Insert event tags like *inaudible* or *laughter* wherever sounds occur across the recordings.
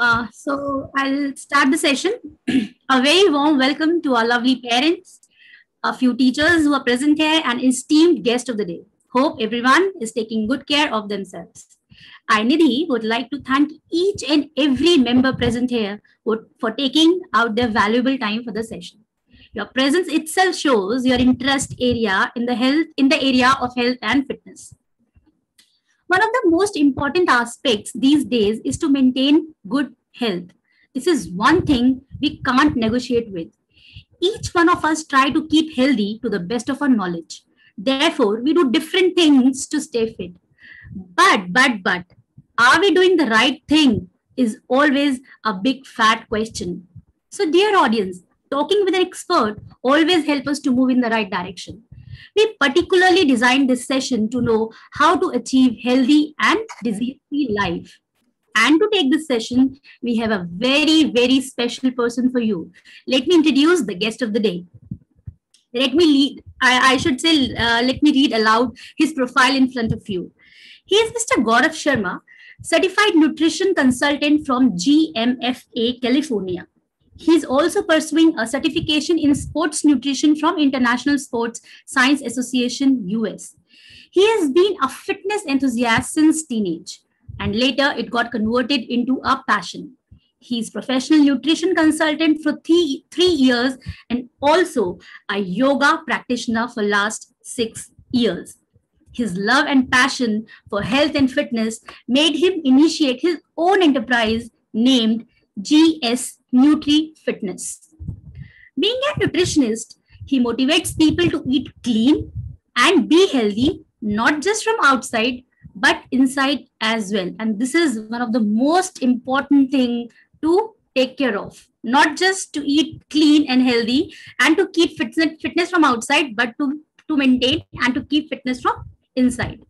Uh, so I'll start the session. a very warm welcome to our lovely parents, a few teachers who are present here, and esteemed guest of the day. Hope everyone is taking good care of themselves. I, Nidhi, would like to thank each and every member present here for taking out their valuable time for the session. Your presence itself shows your interest area in the health in the area of health and fitness. One of the most important aspects these days is to maintain good health. This is one thing we can't negotiate with. Each one of us try to keep healthy to the best of our knowledge. Therefore, we do different things to stay fit. But, but, but, are we doing the right thing is always a big fat question. So, dear audience, talking with an expert always help us to move in the right direction. We particularly designed this session to know how to achieve healthy and disease-free life. And to take this session, we have a very, very special person for you. Let me introduce the guest of the day. Let me lead, I, I should say, uh, let me read aloud his profile in front of you. He is Mr. Gaurav Sharma, certified nutrition consultant from GMFA, California. He's also pursuing a certification in sports nutrition from International Sports Science Association, US. He has been a fitness enthusiast since teenage, and later it got converted into a passion. He's professional nutrition consultant for three, three years and also a yoga practitioner for last six years. His love and passion for health and fitness made him initiate his own enterprise named GS Nutri Fitness. Being a nutritionist, he motivates people to eat clean and be healthy, not just from outside, but inside as well. And this is one of the most important thing to take care of. Not just to eat clean and healthy and to keep fitness, fitness from outside, but to, to maintain and to keep fitness from inside.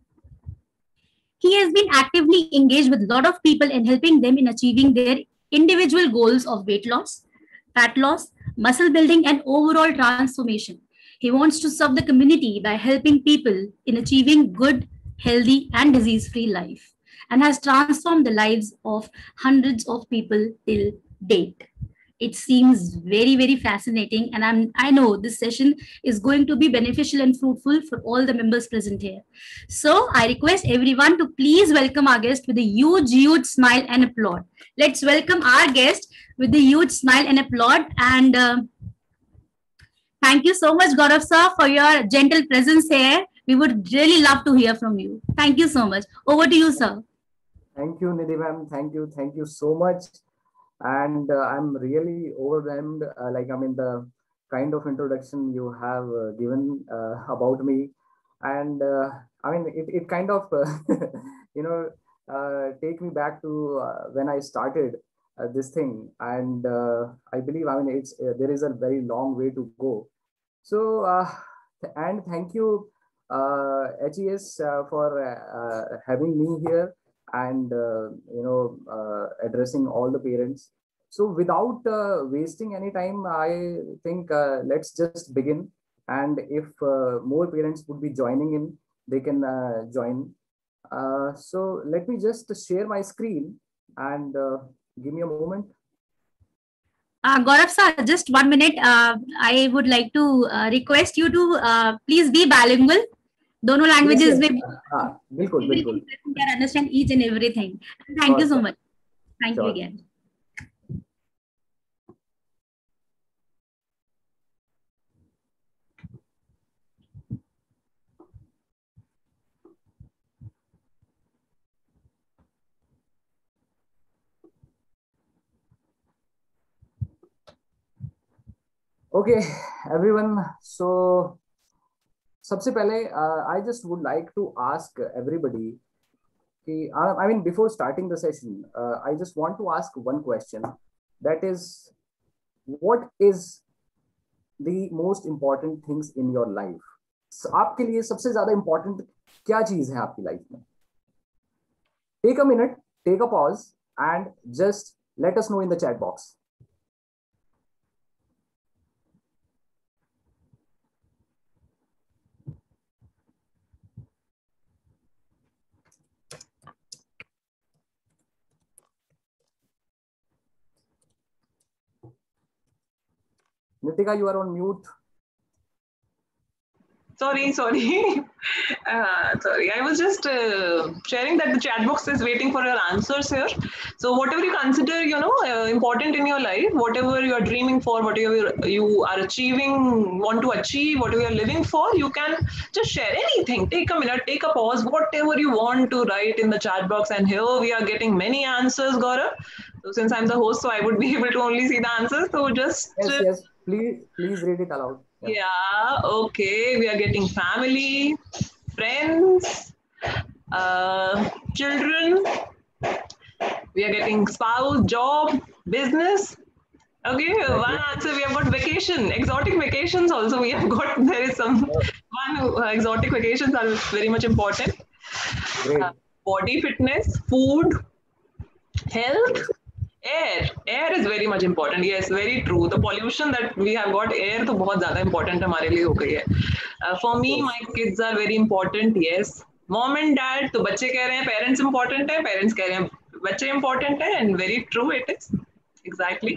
He has been actively engaged with a lot of people in helping them in achieving their individual goals of weight loss, fat loss, muscle building, and overall transformation. He wants to serve the community by helping people in achieving good, healthy, and disease free life and has transformed the lives of hundreds of people till date. It seems very, very fascinating. And I'm, I know this session is going to be beneficial and fruitful for all the members present here. So I request everyone to please welcome our guest with a huge, huge smile and applaud. Let's welcome our guest with a huge smile and applaud. And uh, thank you so much, Gaurav sir, for your gentle presence here. We would really love to hear from you. Thank you so much. Over to you, sir. Thank you, Nidhi ma'am. Thank you. Thank you so much and uh, i'm really overwhelmed uh, like i mean the kind of introduction you have uh, given uh, *laughs* about me. And uh, i mean it, it kind of uh, *laughs* you know take me back to when i started this thing. And i believe i mean it's there is a very long way to go. So and thank you hes for having me here and uh, you know uh, addressing all the parents. So without uh, wasting any time i think let's just begin. And if more parents would be joining in they can join. So let me just share my screen and give me a moment. Uh, Gaurav sir, just one minute. Uh, I would like to uh, request you to uh, please be bilingual दोनों languages में हाँ, बिल्कुल बिल्कुल। Can understand each and everything thank you so much thank you again okay everyone. So सबसे पहले I just would like to ask everybody कि I mean before starting the session I just want to ask one question that is what is the most important things in your life आपके लिए सबसे ज़्यादा important क्या चीज़ है आपकी life में? Take a minute take a pause and just let us know in the chat box Nitika, you are on mute. Sorry, sorry. *laughs* Uh, sorry, I was just uh, sharing that the chat box is waiting for your answers here. So whatever you consider, you know, uh, important in your life, whatever you are dreaming for, whatever you are achieving, want to achieve, whatever you are living for, you can just share anything. Take a minute, take a pause, whatever you want to write in the chat box. And here we are getting many answers, Gaurav. So since I'm the host, so I would be *laughs* able to only see the answers. So just yes, yes. Please, please read it aloud. Yeah. yeah. Okay. We are getting family, friends, uh, children. We are getting spouse, job, business. Okay. One answer. We have got vacation, exotic vacations. Also, we have got. *laughs* There is some one uh, exotic vacations are very much important. Uh, body fitness, food, health air air is very much important yes very true the pollution that we have got air to bahut zyada important hamare liye ho gayi hai uh, for me my kids are very important yes mom and dad to bacche keh rahe hain parents important hai parents keh rahe hain bacche important hai and very true it is exactly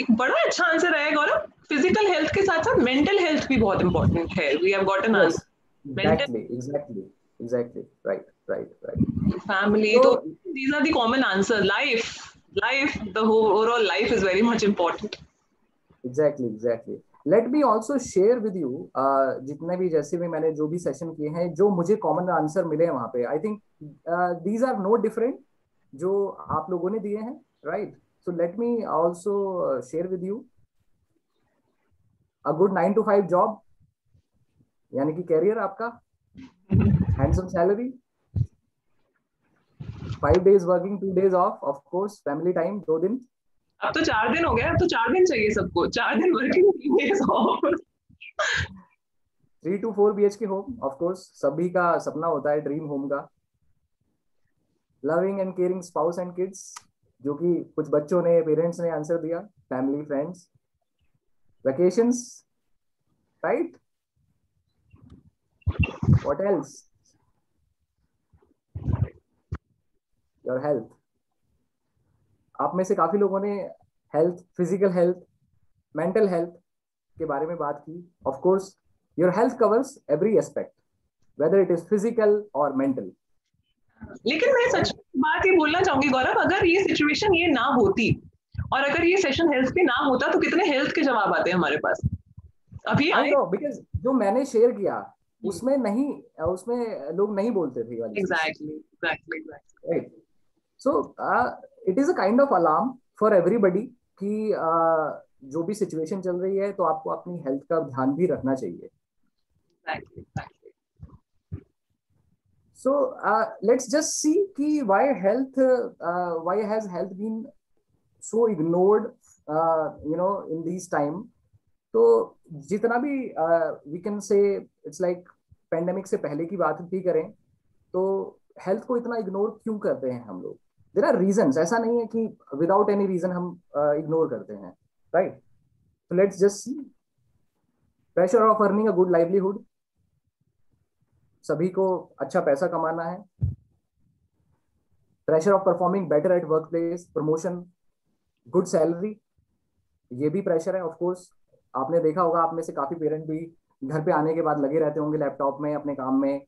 एक बड़ा अच्छा answer है गौरव physical health के साथ साथ mental health भी बहुत important है we have got an answer exactly exactly exactly right right right. Family so, so these are the common answers. Life life the whole overall life is very much important. Exactly exactly. Let me also share with you जितने भी जैसे भी मैंने जो भी session किए हैं जो मुझे कॉमन आंसर मिले हैं वहाँ पे I think these are no different जो आप लोगों ने दिए हैं right so let me also share with you a good nine to five job यानी कि कैरियर आपका handsome salary five days working two days off of course family time दो दिन। अब तो चार दिन हो गया अब तो चार दिन चाहिए सबको चार दिन वर्किंग तीन days off three to four B H K home of course सभी का सपना होता है ड्रीम होम का। Loving and caring spouse and kids जो कि कुछ बच्चों ने पेरेंट्स ने आंसर दिया family friends vacations right what else your health आप में से काफ़ी लोगों ने health physical health mental health के बारे में बात की। Of course your health covers every aspect whether it is physical और मेंटल लेकिन मैं सच बात ये बोलना चाहूँगी गौरव अगर ये सिचुएशन ये ना होती और अगर ये सेशन हेल्थ पे ना होता तो कितने हेल्थ के जवाब आते हैं हमारे पास? अभी आई नो बिकॉज़ जो मैंने शेयर किया उसमें नहीं उसमें लोग नहीं बोलते थे exactly exactly right so it is a kind of alarm for everybody कि uh, जो भी सिचुएशन चल रही है तो आपको अपनी हेल्थ का ध्यान भी रखना चाहिए। सो लेट्स जस्ट सी कि why health why has health been so ignored you know in this time तो जितना भी we can say it's like pandemic से पहले की बात भी करें तो हेल्थ को इतना इग्नोर क्यों करते हैं हम लोग? देर आर रीजन ऐसा नहीं है कि विदाउट एनी रीजन हम इग्नोर uh, करते हैं राइट तो let's just see pressure of earning a good livelihood सभी को अच्छा पैसा कमाना है. Pressure of performing better at work place promotion good salary ये भी प्रेशर है ऑफकोर्स आपने देखा होगा आप में से काफ़ी पेरेंट भी घर पे आने के बाद लगे रहते होंगे लैपटॉप में अपने काम में.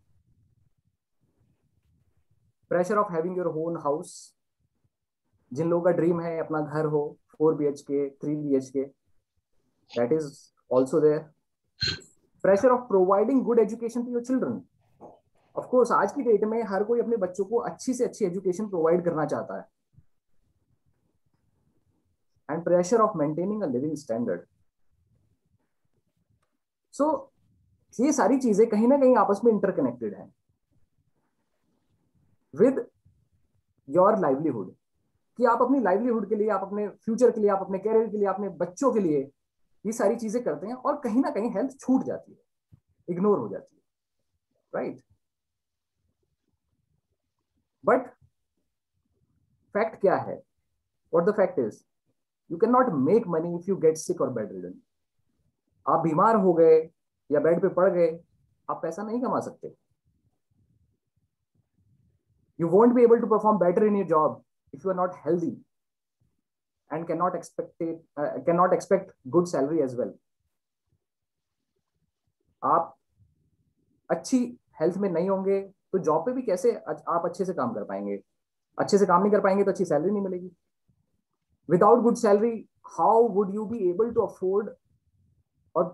Pressure of having your own house जिन लोगों का ड्रीम है, अपना घर हो four B H K three B H K that is also there pressure of providing good education to your children of course आज की डेट में हर कोई अपने बच्चों को अच्छी से अच्छी एजुकेशन प्रोवाइड करना चाहता है। And pressure of maintaining a living standard so ये सारी चीज़ें कहीं ना कहीं आपस में इंटरकनेक्टेड है। विद योर लाइवलीहुड कि आप अपनी लाइवलीहुड के लिए, आप अपने फ्यूचर के लिए, आप अपने कैरियर के लिए अपने बच्चों के लिए ये सारी चीज़ें करते हैं और कहीं ना कहीं हेल्थ छूट जाती है इग्नोर हो जाती है राइट बट फैक्ट क्या है? What the fact is you can not make money if you get sick और बेड रिडन आप बीमार हो गए या बेड पे पड़ गए, आप पैसा नहीं कमा सकते। You won't be able to perform better in your job if you are not healthy and cannot expect it, uh, cannot expect good salary as well. आप अच्छी हेल्थ में नहीं होंगे तो जॉब पे भी कैसे आप अच्छे से काम कर पाएँगे? अच्छे से काम नहीं कर पाएँगे तो अच्छी सैलरी नहीं मिलेगी। Without good salary how would you be able to afford और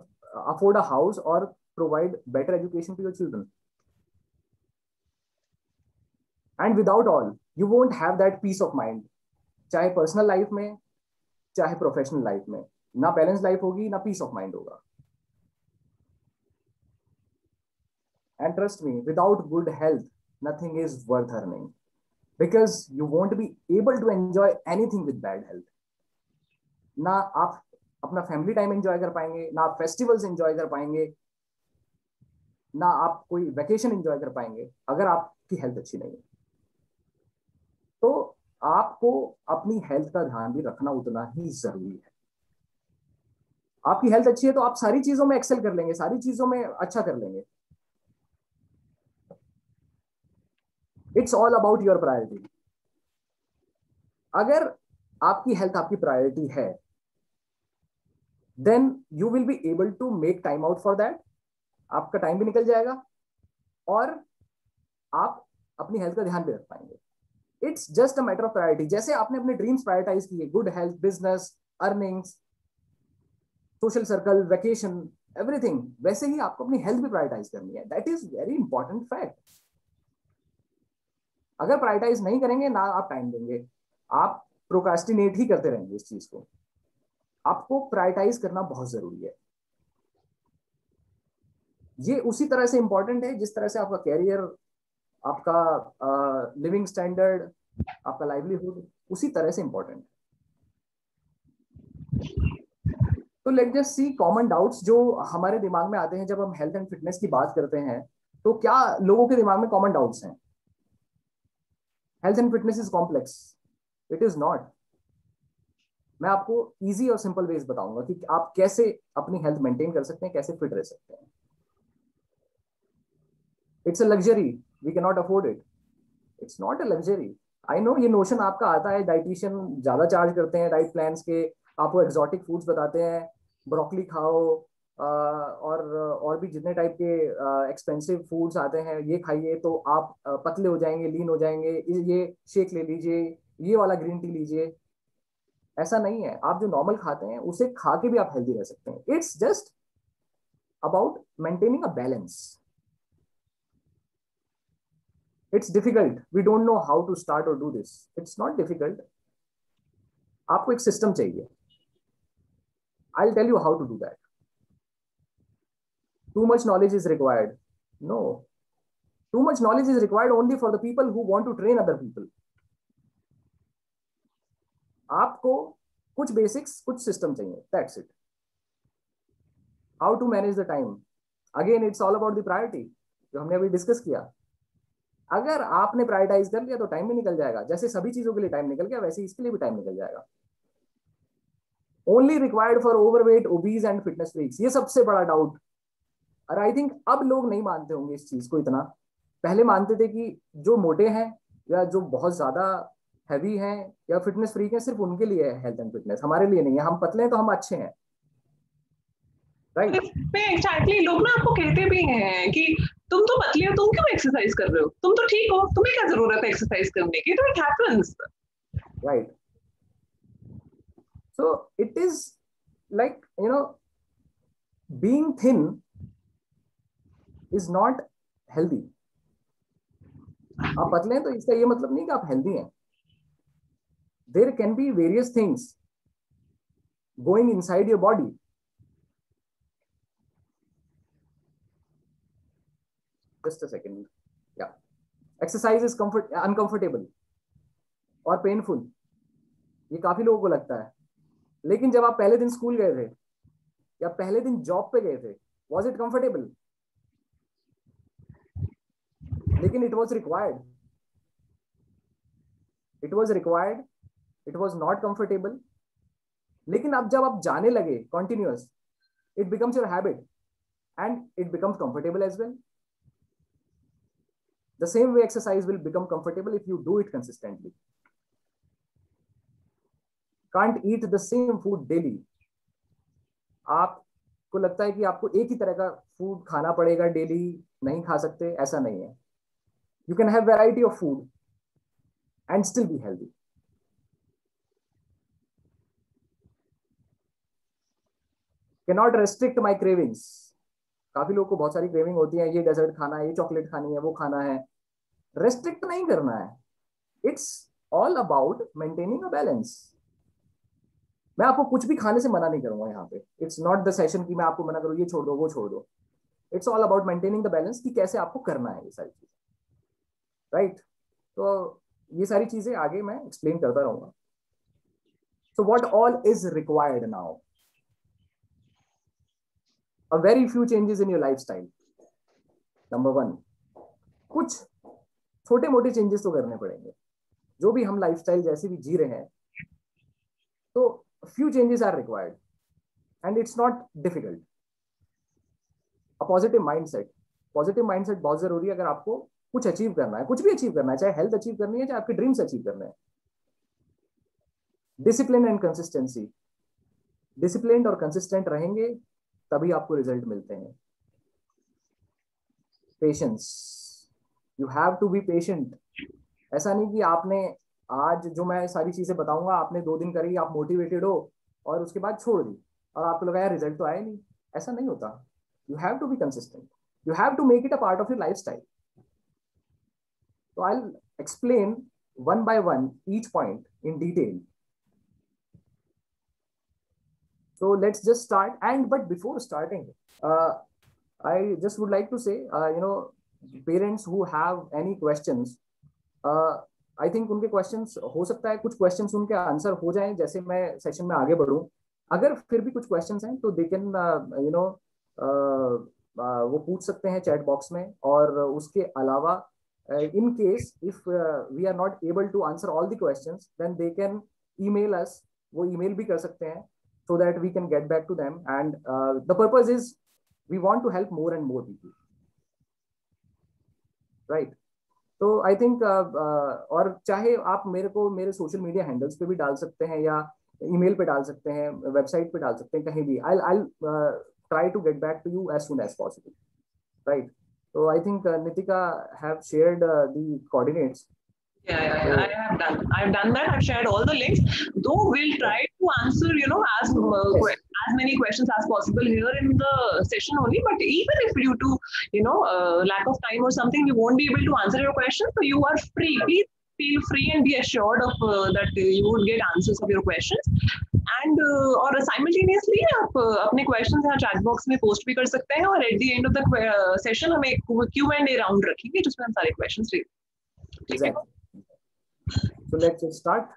अफोर्ड अ हाउस और provide better education to your children and without all you won't have that peace of mind चाहे पर्सनल लाइफ में चाहे professional life में। ना balance life होगी ना peace of mind होगा। And trust me, without good health, nothing is worth earning because you won't be able to enjoy anything with bad health. ना आप अपना फैमिली टाइम एंजॉय कर पाएँगे ना आप फेस्टिवल्स एंजॉय कर पाएँगे ना आप कोई वेकेशन एंजॉय कर पाएँगे अगर आपकी हेल्थ अच्छी नहीं है। तो आपको अपनी हेल्थ का ध्यान भी रखना उतना ही ज़रूरी है। आपकी हेल्थ अच्छी है तो आप सारी चीज़ों में एक्सेल कर लेंगे, सारी चीज़ों में अच्छा कर लेंगे। It's all about your priority अगर आपकी हेल्थ आपकी प्रायोरिटी है then you will be able to make time out for that आपका टाइम भी निकल जाएगा और आप अपनी हेल्थ का ध्यान भी रख पाएँगे। It's just a matter of priority जैसे आपने अपने ड्रीम्स प्रायोरिटाइज किए good health business earnings social circle vacation everything वैसे ही आपको अपनी हेल्थ भी प्रायोरिटाइज करनी है. That is very important fact अगर प्रायोरिटाइज नहीं करेंगे, ना आप टाइम देंगे. आप प्रोकास्टिनेट ही करते रहेंगे इस चीज़ को. आपको प्रायोरिटाइज करना बहुत ज़रूरी है. ये उसी तरह से इंपॉर्टेंट है जिस तरह से आपका कैरियर आपका लिविंग स्टैंडर्ड आपका लाइवलीहुड उसी तरह से इंपॉर्टेंट तो let just see common doubts जो हमारे दिमाग में आते हैं जब हम हेल्थ एंड फिटनेस की बात करते हैं तो क्या लोगों के दिमाग में कॉमन डाउट्स हैं? Health and fitness is complex it is not मैं आपको इजी और सिंपल वेज बताऊँगा कि आप कैसे अपनी हेल्थ मेंटेन कर सकते हैं, कैसे फिट रह सकते हैं। It's a luxury we can not afford it it's not a luxury I know ये नोशन आपका आता है डाइटिशियन ज़्यादा चार्ज करते हैं डाइट प्लान्स के, आपको एक्सोटिक फूड्स बताते हैं ब्रोकली खाओ और और भी जितने टाइप के एक्सपेंसिव फूड्स आते हैं, ये खाइए तो आप पतले हो जाएँगे लीन हो जाएँगे, ये शेक ले लीजिए, ये वाला ग्रीन टी लीजिए। ऐसा नहीं है। आप जो नॉर्मल खाते हैं, उसे खा के भी आप हेल्दी रह सकते हैं। It's just about maintaining a balance it's difficult we don't know how to start और do this it's not difficult आपको एक सिस्टम चाहिए। I tell you how to do that too much knowledge is required. No. Too much knowledge is required only for the people who want to train other people. आपको कुछ basics कुछ system चाहिए। That's it how to manage the time again it's all about the priority जो हमने अभी discuss किया। अगर आपने प्रायोरिटाइज कर लिया तो टाइम भी निकल जाएगा। जैसे सभी चीज़ों के लिए टाइम निकल गया, वैसे इसके लिए भी टाइम निकल जाएगा। Only required for overweight obese and fitness freaks ये सबसे बड़ा डाउट और आई थिंक अब लोग नहीं मानते होंगे इस चीज़ को इतना। पहले मानते थे कि जो मोटे हैं या जो बहुत ज़्यादा हैवी हैं या फिटनेस फ्रीक हैं, सिर्फ़ उनके लिए है हेल्थ एंड फिटनेस हमारे लिए नहीं है। हम पतले हैं तो हम अच्छे हैं। राइट एग्जैक्टली लोग ना आपको कहते भी हैं कि तुम तो पतले हो तुम क्यों एक्सरसाइज कर रहे हो? तुम तो ठीक हो तुम्हें क्या ज़रूरत है एक्सरसाइज करने की? तो it happens right so it is like you know being thin is not healthy आप पतले हैं तो इसका ये मतलब नहीं कि आप हेल्दी हैं। There can be various things going inside your body just a second या एक्सरसाइज इज़ कंफर्ट अनकंफर्टेबल और पेनफुल ये काफ़ी लोगों को लगता है। लेकिन जब आप पहले दिन स्कूल गए थे, या पहले दिन जॉब पे गए थे वॉज़ इट कंफर्टेबल लेकिन it was required it was required it was not comfortable लेकिन अब जब आप जाने लगे continuous it becomes your habit and it becomes comfortable as well the same way exercise will become comfortable if you do it consistently. Can't eat the same food daily आपको लगता है कि आपको एक ही तरह का फ़ूड खाना पड़ेगा डेली नहीं खा सकते, ऐसा नहीं है। You can have variety of food and still be healthy cannot restrict my cravings काफ़ी लोग को बहुत सारी क्रेविंग होती है, ये डेजर्ट खाना है, ये चॉकलेट खानी है, वो खाना है। रेस्ट्रिक्ट नहीं करना है। It's all about maintaining a balance मैं आपको कुछ भी खाने से मना नहीं करूँगा यहाँ पे। इट्स नॉट द सेशन कि मैं आपको मना करूँ, ये छोड़ दो, वो छोड़ दो। It's all about maintaining the balance कि कैसे आपको करना है ये सारी चीज़ें। राइट तो ये सारी चीज़ें आगे मैं एक्सप्लेन करता रहूँगा। So what all is required now a very few changes in your lifestyle. Number one कुछ छोटे मोटे चेंजेस तो करने पड़ेंगे। जो भी हम लाइफस्टाइल जैसे भी जी रहे हैं तो few changes are required and it's not difficult. A positive mindset positive mindset बहुत ज़रूरी है अगर आपको कुछ अचीव करना है, कुछ भी अचीव करना है, चाहे हेल्थ अचीव करनी है, चाहे आपके ड्रीम्स अचीव करने हैं। डिसिप्लिन एंड कंसिस्टेंसी डिसिप्लिन और कंसिस्टेंट रहेंगे। तभी आपको रिज़ल्ट मिलते हैं। Patience you have to be patient ऐसा नहीं कि आपने आज जो मैं सारी चीज़ें बताऊँगा, आपने दो दिन करी, आप मोटिवेटेड हो और उसके बाद छोड़ दी और आपको लगा, यार रिज़ल्ट तो आया नहीं। ऐसा नहीं होता। You have to be consistent you have to make it a part of your lifestyle तो I explain one by one each point in detail so let's just start. And but before starting uh, i just would like to say uh, you know parents who have any questions uh, I think उनके questions हो सकता है कुछ questions उनके answer हो जाएँ जैसे मैं सेशन में आगे बढ़ूं। अगर फिर भी कुछ क्वेश्चंस हैं तो दे कैन यू नो वो पूछ सकते हैं चैट बॉक्स में। और उसके अलावा in case if we are not able to answer all the questions then they can us वो ईमेल भी कर सकते हैं। So that we can get back to them. And uh, the purpose is we want to help more and more people. Right. तो I think और चाहे आप मेरे को मेरे सोशल मीडिया हैंडल्स पे भी डाल सकते हैं या ईमेल पे डाल सकते हैं वेबसाइट पे डाल सकते हैं कहीं भी। I I try to get back to you as soon as possible right तो I think Nitika have shared the coordinates Yeah, yeah, yeah, I have done. I've done that. I've shared all the links. Though we'll try to answer, you know, as uh, as many questions as possible here in the session only. But even if due to, you know, uh, lack of time or something, we won't be able to answer your question, so you are free. Please feel free and be assured of uh, that you would get answers of your questions. And और simultaneously आप अपने question यहाँ chat box में post भी कर सकते हैं और at the end of the session हम एक क्यू एंड ए राउंड रखेंगे जिसमें हम सारे क्वेश्चंस ठीक है So let's start.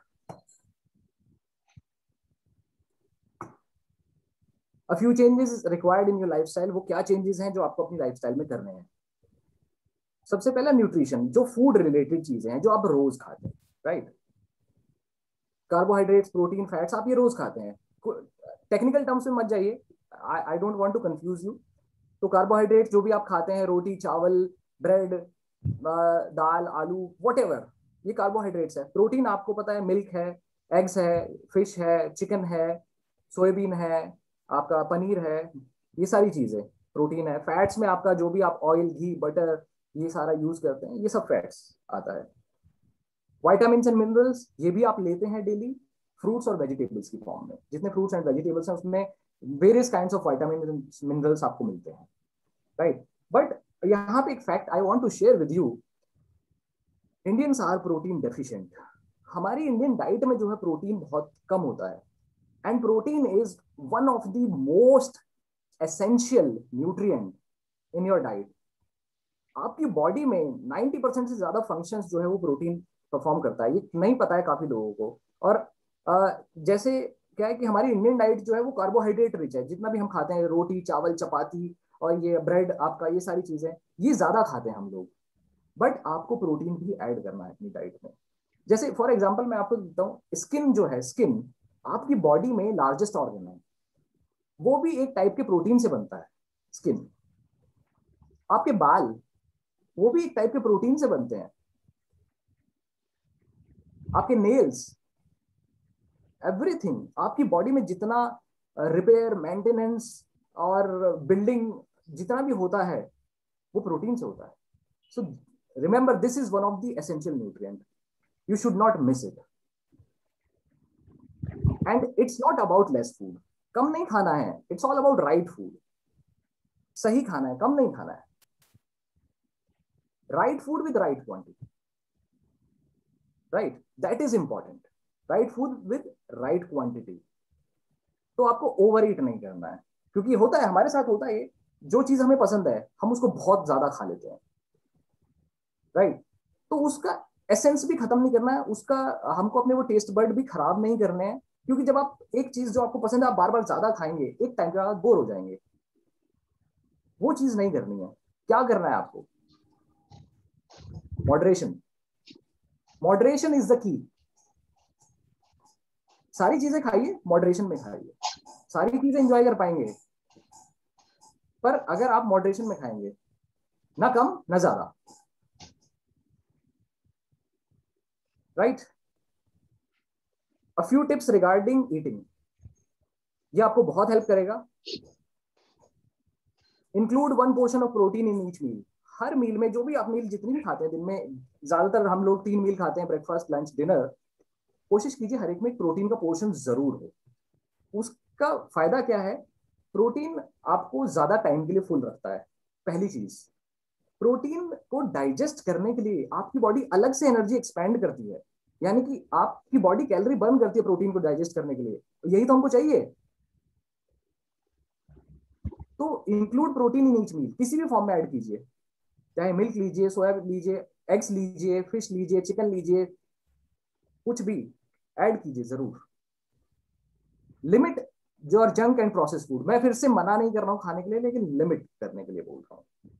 A few changes required in your lifestyle. वो क्या changes हैं जो आपको अपनी lifestyle में करने हैं सबसे पहला न्यूट्रिशन जो फ़ूड रिलेटेड चीज़ें हैं, जो आप रोज खाते हैं राइट कार्बोहाइड्रेट्स प्रोटीन फैट्स आप ये रोज खाते हैं टेक्निकल टर्म्स में मत जाइए I don't want to confuse you तो कार्बोहाइड्रेट जो भी आप खाते हैं, रोटी, चावल ब्रेड दाल, आलू वट ये कार्बोहाइड्रेट्स है। प्रोटीन आपको पता है मिल्क है एग्स है फ़िश है चिकन है सोयाबीन है, आपका पनीर है, ये सारी चीज़ें प्रोटीन है। फैट्स में आपका जो भी आप ऑयल घी बटर ये सारा यूज़ करते हैं, ये सब फैट्स आता है। वाइटामिन एंड मिनरल्स ये भी आप लेते हैं डेली फ्रूट्स और वेजिटेबल्स की फॉर्म में। जितने फ्रूट्स एंड वेजिटेबल्स हैं, उसमें various kind of vitamin minerals आपको मिलते हैं राइट बट यहाँ पे एक fact I want to share with you Indians are protein deficient हमारी इंडियन डाइट में जो है प्रोटीन बहुत कम होता है। And protein is one of the most essential nutrient in your diet आपकी बॉडी में 90 परसेंट से ज़्यादा फ़ंक्शंस जो है वो प्रोटीन परफॉर्म करता है। ये नहीं पता है काफ़ी लोगों को। और जैसे क्या है कि हमारी इंडियन डाइट जो है वो कार्बोहाइड्रेट रिच है। जितना भी हम खाते हैं, रोटी, चावल, चपाती और ये ब्रेड आपका ये सारी चीज़ें, ये ज़्यादा खाते हैं हम लोग। बट आपको प्रोटीन भी ऐड करना है अपनी डाइट में। जैसे फॉर एग्ज़ाम्पल मैं आपको देता हूँ स्किन जो है स्किन आपकी बॉडी में लार्जेस्ट ऑर्गन है। वो भी एक टाइप के प्रोटीन से बनता है स्किन आपके बाल, वो भी एक टाइप के प्रोटीन से बनते हैं। आपके नेल्स एवरीथिंग आपकी बॉडी में जितना रिपेयर मेंटेनेंस और बिल्डिंग जितना भी होता है, वो प्रोटीन से होता है। So remember this is one of the essential nutrient you should not miss it and it's not about less food कम नहीं खाना है. It's all about right food सही खाना है, कम नहीं खाना है. Right food with right quantity right that is important right food with right quantity तो आपको ओवर ईट नहीं करना है. क्योंकि होता है, हमारे साथ होता है, जो चीज़ हमें पसंद है, हम उसको बहुत ज़्यादा खा लेते हैं. राइट तो उसका एसेंस भी खत्म नहीं करना है, उसका, हमको अपने वो टेस्ट बर्ड भी खराब नहीं करने हैं, क्योंकि जब आप एक चीज़ जो आपको पसंद है, आप बार बार ज़्यादा खाएँगे, एक टाइम के बाद बोर हो जाएँगे। वो चीज़ नहीं करनी है। क्या करना है आपको? Moderation moderation is the key सारी चीज़ें खाइए मॉडरेशन में खाइए। सारी चीज़ें एंजॉय कर पाएँगे। पर अगर आप मॉडरेशन में खाएँगे, ना कम, ना ज़्यादा। Right a few tips regarding eating ये आपको बहुत हेल्प करेगा। Include one portion of protein in each meal her meal में जो भी आप मील जितनी भी खाते हैं, दिन में ज़्यादातर हम लोग तीन मील खाते हैं ब्रेकफास्ट लंच डिनर कोशिश कीजिए हर एक में प्रोटीन का पोर्शन ज़रूर हो। उसका फ़ायदा क्या है? प्रोटीन आपको ज़्यादा टाइम के लिए फुल रखता है। पहली चीज़ प्रोटीन को डाइजेस्ट करने के लिए आपकी बॉडी अलग से एनर्जी एक्सपेंड करती है। यानी कि आपकी बॉडी कैलोरी बर्न करती है प्रोटीन को डाइजेस्ट करने के लिए। यही तो हमको चाहिए। तो include protein in each meal किसी भी फॉर्म में ऐड कीजिए। चाहे मिल्क लीजिए सोया लीजिए एग्स लीजिए फ़िश लीजिए चिकन लीजिए, कुछ भी ऐड कीजिए ज़रूर। लिमिट और जंक एंड प्रोसेस फ़ूड मैं फिर से मना नहीं कर रहा हूँ खाने के लिए, लेकिन लिमिट करने के लिए बोल रहा हूँ।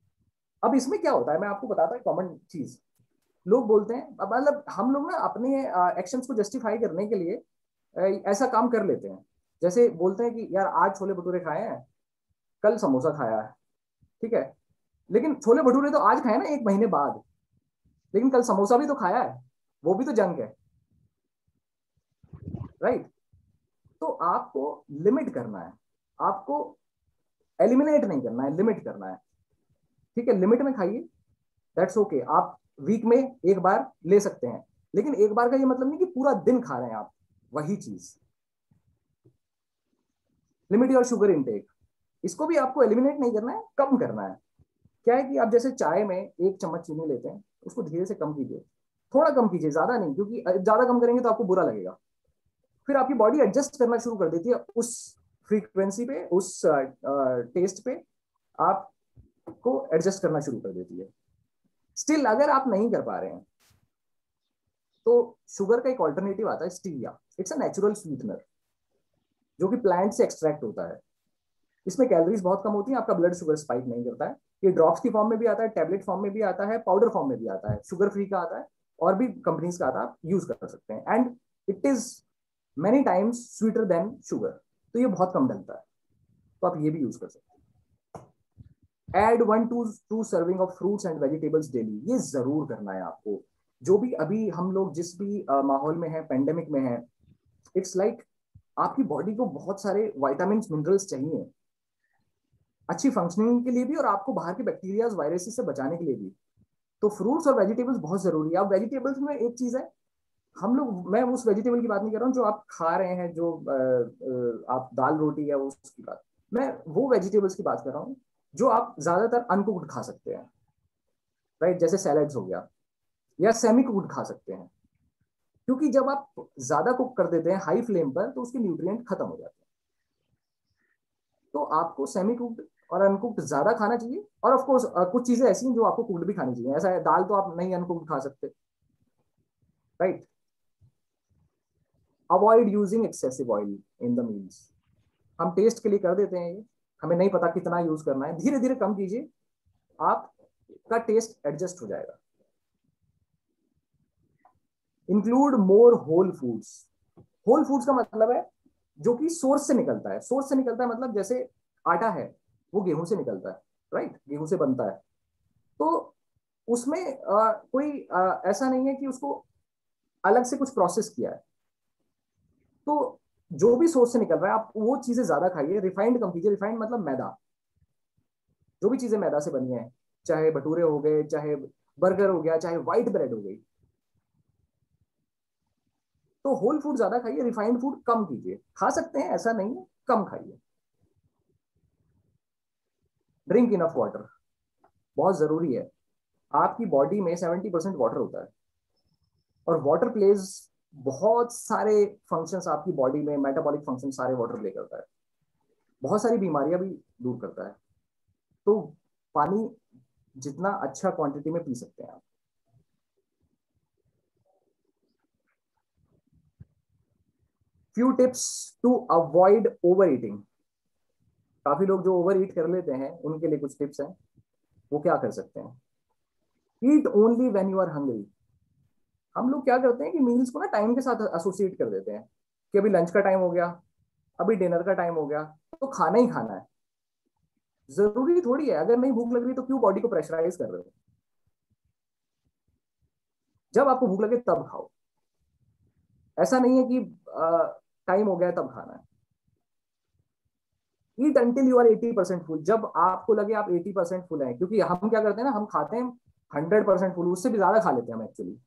अब इसमें क्या होता है? मैं आपको बताता हूँ कॉमन चीज़। लोग बोलते हैं मतलब हम लोग ना अपने एक्शंस को जस्टिफाई करने के लिए ऐसा काम कर लेते हैं। जैसे बोलते हैं कि, यार, आज छोले भटूरे खाए हैं, कल समोसा खाया है। ठीक है? लेकिन छोले भटूरे तो आज खाए ना एक महीने बाद। लेकिन कल समोसा भी तो खाया है, वो भी तो जंक है। राइट तो आपको लिमिट करना है। आपको एलिमिनेट नहीं करना है लिमिट करना है। ठीक है? लिमिट में खाइए दैट्स ओके. आप वीक में एक बार ले सकते हैं। लेकिन एक बार का ये मतलब नहीं कि पूरा दिन खा रहे हैं आप। वही चीज़। लिमिट योर शुगर इनटेक इसको भी आपको एलिमिनेट नहीं करना है, कम करना है। क्या है कि आप जैसे चाय में एक चम्मच चीनी लेते हैं, उसको धीरे से कम कीजिए। थोड़ा कम कीजिए, ज़्यादा नहीं, क्योंकि ज़्यादा कम करेंगे तो आपको बुरा लगेगा। फिर आपकी बॉडी एडजस्ट करना शुरू कर देती है उस फ्रीक्वेंसी पे, उस टेस्ट पे, आपको एडजस्ट करना शुरू कर देती है। स्टिल अगर आप नहीं कर पा रहे हैं तो शुगर का एक ऑल्टरनेटिव आता है stevia it's a natural sweetener जो कि प्लांट से एक्सट्रैक्ट होता है। इसमें कैलोरीज बहुत कम होती है, आपका ब्लड शुगर स्पाइक नहीं करता है। ये ड्रॉप्स की फॉर्म में भी आता है टैबलेट फॉर्म में भी आता है पाउडर फॉर्म में भी आता है शुगर फ्री का आता है, और भी कंपनीज़ का आता है, आप यूज़ कर सकते हैं। And it is many times sweeter than sugar तो ये बहुत कम डलता है। तो आप ये भी यूज़ कर सकते हैं। Add one to two serving of fruits and vegetables daily ये ज़रूर करना है आपको। जो भी अभी हम लोग जिस भी माहौल में है पेंडेमिक में है इट्स लाइक like, आपकी बॉडी को बहुत सारे वाइटामिन मिनरल्स चाहिए। अच्छी फंक्शनिंग के लिए भी और आपको बाहर के बैक्टीरिया वायरसेस से बचाने के लिए भी। तो फ्रूट्स और वेजिटेबल्स बहुत ज़रूरी है। अब वेजिटेबल्स में एक चीज़ है हम लोग मैं उस वेजिटेबल की बात नहीं कर रहा हूँ जो आप खा रहे हैं जो आप दाल रोटी है उसकी बात। मैं वो वेजिटेबल्स की बात कर रहा हूँ। जो आप ज़्यादातर अनकुक्ड खा सकते हैं। राइट जैसे सैलड्स हो गया, या सेमी कुक्ड खा सकते हैं। क्योंकि जब आप ज़्यादा कुक कर देते हैं हाई फ्लेम पर तो उसके न्यूट्रिएंट खत्म हो जाते हैं। तो आपको सेमी कुक्ड और अनकुक्ड ज़्यादा खाना चाहिए, और ऑफ़ कोर्स कुछ चीज़ें ऐसी हैं जो आपको कुक्ड भी खानी चाहिए। ऐसा है, दाल तो आप नहीं अनकुक्ड खा सकते। Right avoid using excessive oil in the meals हम टेस्ट के लिए कर देते हैं ये। हमें नहीं पता कितना यूज़ करना है। धीरे धीरे कम कीजिए आपका टेस्ट एडजस्ट हो जाएगा। Include more whole foods whole foods का मतलब है जो कि सोर्स से निकलता है। सोर्स से निकलता है मतलब जैसे आटा है वो गेहूँ से निकलता है राइट गेहूँ से बनता है। तो उसमें आ, कोई आ, ऐसा नहीं है कि उसको अलग से कुछ प्रोसेस किया है। तो जो भी सोर्स से निकल रहा है, आप वो चीज़ें ज़्यादा खाइए। रिफाइंड कम कीजिए रिफाइंड मतलब मैदा। जो भी चीज़ें मैदा से बनी है, चाहे भटूरे हो गए, चाहे बर्गर हो गया, चाहे व्हाइट ब्रेड हो गई। तो होल फ़ूड ज़्यादा खाइए रिफाइंड फ़ूड कम कीजिए। खा सकते हैं, ऐसा नहीं है, कम खाइए। ड्रिंक इनफ वाटर बहुत ज़रूरी है। आपकी बॉडी में सेवेंटी परसेंट वाटर होता है। और वाटर प्लेज बहुत सारे फ़ंक्शंस आपकी बॉडी में मेटाबॉलिक फ़ंक्शन सारे वाटर प्ले करता है। बहुत सारी बीमारियाँ भी दूर करता है। तो पानी जितना अच्छा क्वांटिटी में पी सकते हैं आप। Few tips to avoid over eating काफ़ी लोग जो ओवर ईट कर लेते हैं, उनके लिए कुछ टिप्स हैं। वो क्या कर सकते हैं? Eat only when you are hungry हम लोग क्या करते हैं कि मील्स को ना टाइम के साथ एसोसिएट कर देते हैं कि अभी लंच का टाइम हो गया, अभी डिनर का टाइम हो गया तो खाना ही खाना है। ज़रूरी थोड़ी है, अगर नहीं भूख लग रही तो क्यों बॉडी को प्रेशराइज कर रहे हो? जब आपको भूख लगे तब खाओ। ऐसा नहीं है कि टाइम हो गया तब खाना है। Eat until you are eighty percent full जब आपको लगे आप एटी परसेंट फुल है, क्योंकि हम क्या करते हैं ना, हम खाते हैं हंड्रेड परसेंट फुल उससे भी ज़्यादा खा लेते हैं हम एक्चुअली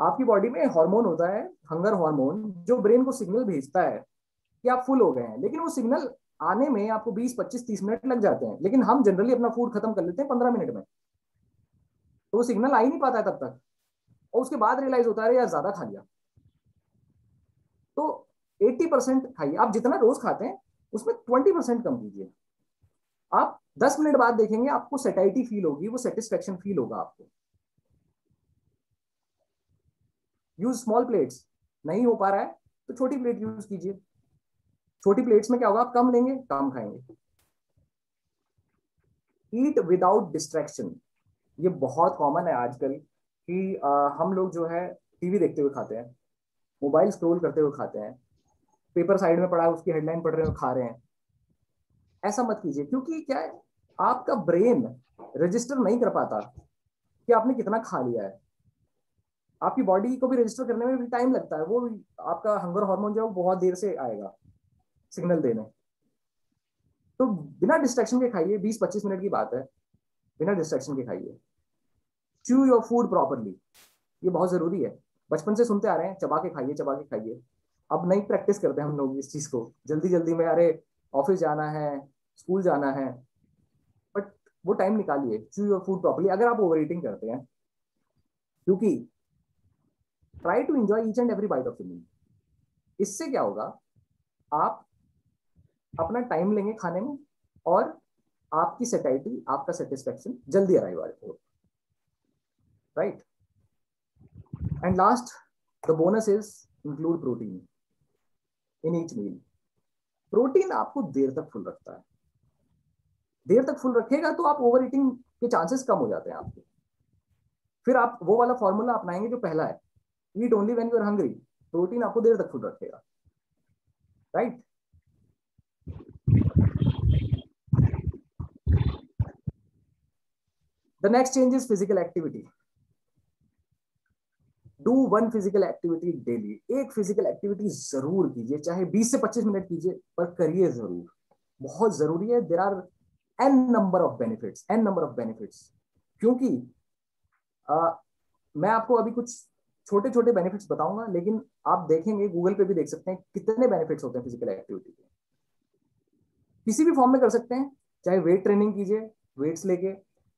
आपकी बॉडी में हार्मोन होता है हंगर हार्मोन जो ब्रेन को सिग्नल भेजता है कि आप फुल हो गए हैं। लेकिन वो सिग्नल आने में आपको 20, 25, 30 मिनट लग जाते हैं। लेकिन हम जनरली अपना फ़ूड खत्म कर लेते हैं 15 मिनट में। तो वो सिग्नल आ ही नहीं पाता है तब तक। और उसके बाद रियलाइज़ होता है यार ज़्यादा खा लिया। तो 80 परसेंट खाइए। आप जितना रोज खाते हैं उसमें 20 परसेंट कम कीजिए। आप 10 मिनट बाद देखेंगे आपको सेटाइटी फील होगी वो सेटिस्फेक्शन फील होगा आपको। यूज़ स्मॉल प्लेट्स नहीं हो पा रहा है तो छोटी प्लेट यूज़ कीजिए। छोटी प्लेट्स में क्या होगा? आप कम लेंगे कम खाएँगे। ईट विदाउट डिस्ट्रैक्शन ये बहुत कॉमन है आजकल कि आ, हम लोग जो है टीवी देखते हुए खाते हैं मोबाइल स्क्रॉल करते हुए खाते हैं पेपर साइड में पड़ा है उसकी हेडलाइन पढ़ रहे हो खा रहे हैं। ऐसा मत कीजिए क्योंकि क्या है आपका ब्रेन रजिस्टर नहीं कर पाता कि आपने कितना खा लिया है। आपकी बॉडी को भी रजिस्टर करने में भी टाइम लगता है, वो आपका हंगर हार्मोन जो है वो बहुत देर से आएगा सिग्नल देने। तो बिना डिस्ट्रैक्शन के खाइए 20-25 मिनट की बात है, बिना डिस्ट्रैक्शन के खाइए। च्यू योर फ़ूड प्रॉपरली ये बहुत ज़रूरी है। बचपन से सुनते आ रहे हैं, चबा के खाइए, चबा के खाइए। अब नहीं प्रैक्टिस करते हम लोग इस चीज़ को। जल्दी जल्दी में, अरे ऑफ़िस जाना है स्कूल जाना है बट वो टाइम निकालिए च्यू योर फ़ूड प्रॉपरली अगर आप ओवर ईटिंग करते हैं, क्योंकि try to enjoy each and every bite of the meal इससे क्या होगा? आप अपना टाइम लेंगे खाने में और आपकी सेटाइटी आपका सेटिस्फेक्शन जल्दी अराइव हो। Right and last the bonus is include protein in each meal protein आपको देर तक फुल रखता है। देर तक फुल रखेगा तो आप ओवर ईटिंग के चांसेस कम हो जाते हैं आपके। फिर आप वो वाला फॉर्मूला अपनाएँगे जो पहला है। Eat only when you are hungry protein आपको देर तक फुल रखेगा। Right right? The next change is physical activity. Do one physical activity daily एक फ़िज़िकल एक्टिविटी ज़रूर कीजिए चाहे 20 से 25 मिनट कीजिए पर करिए ज़रूर। बहुत ज़रूरी है। There are n number of benefits n number of benefits क्योंकि आ, मैं आपको अभी कुछ छोटे छोटे बेनिफिट्स बताऊँगा, लेकिन आप देखेंगे गूगल पे भी देख सकते हैं कितने बेनिफिट्स होते हैं फ़िज़िकल एक्टिविटी के। किसी भी फॉर्म में कर सकते हैं, चाहे वेट ट्रेनिंग कीजिए वेट्स लेके,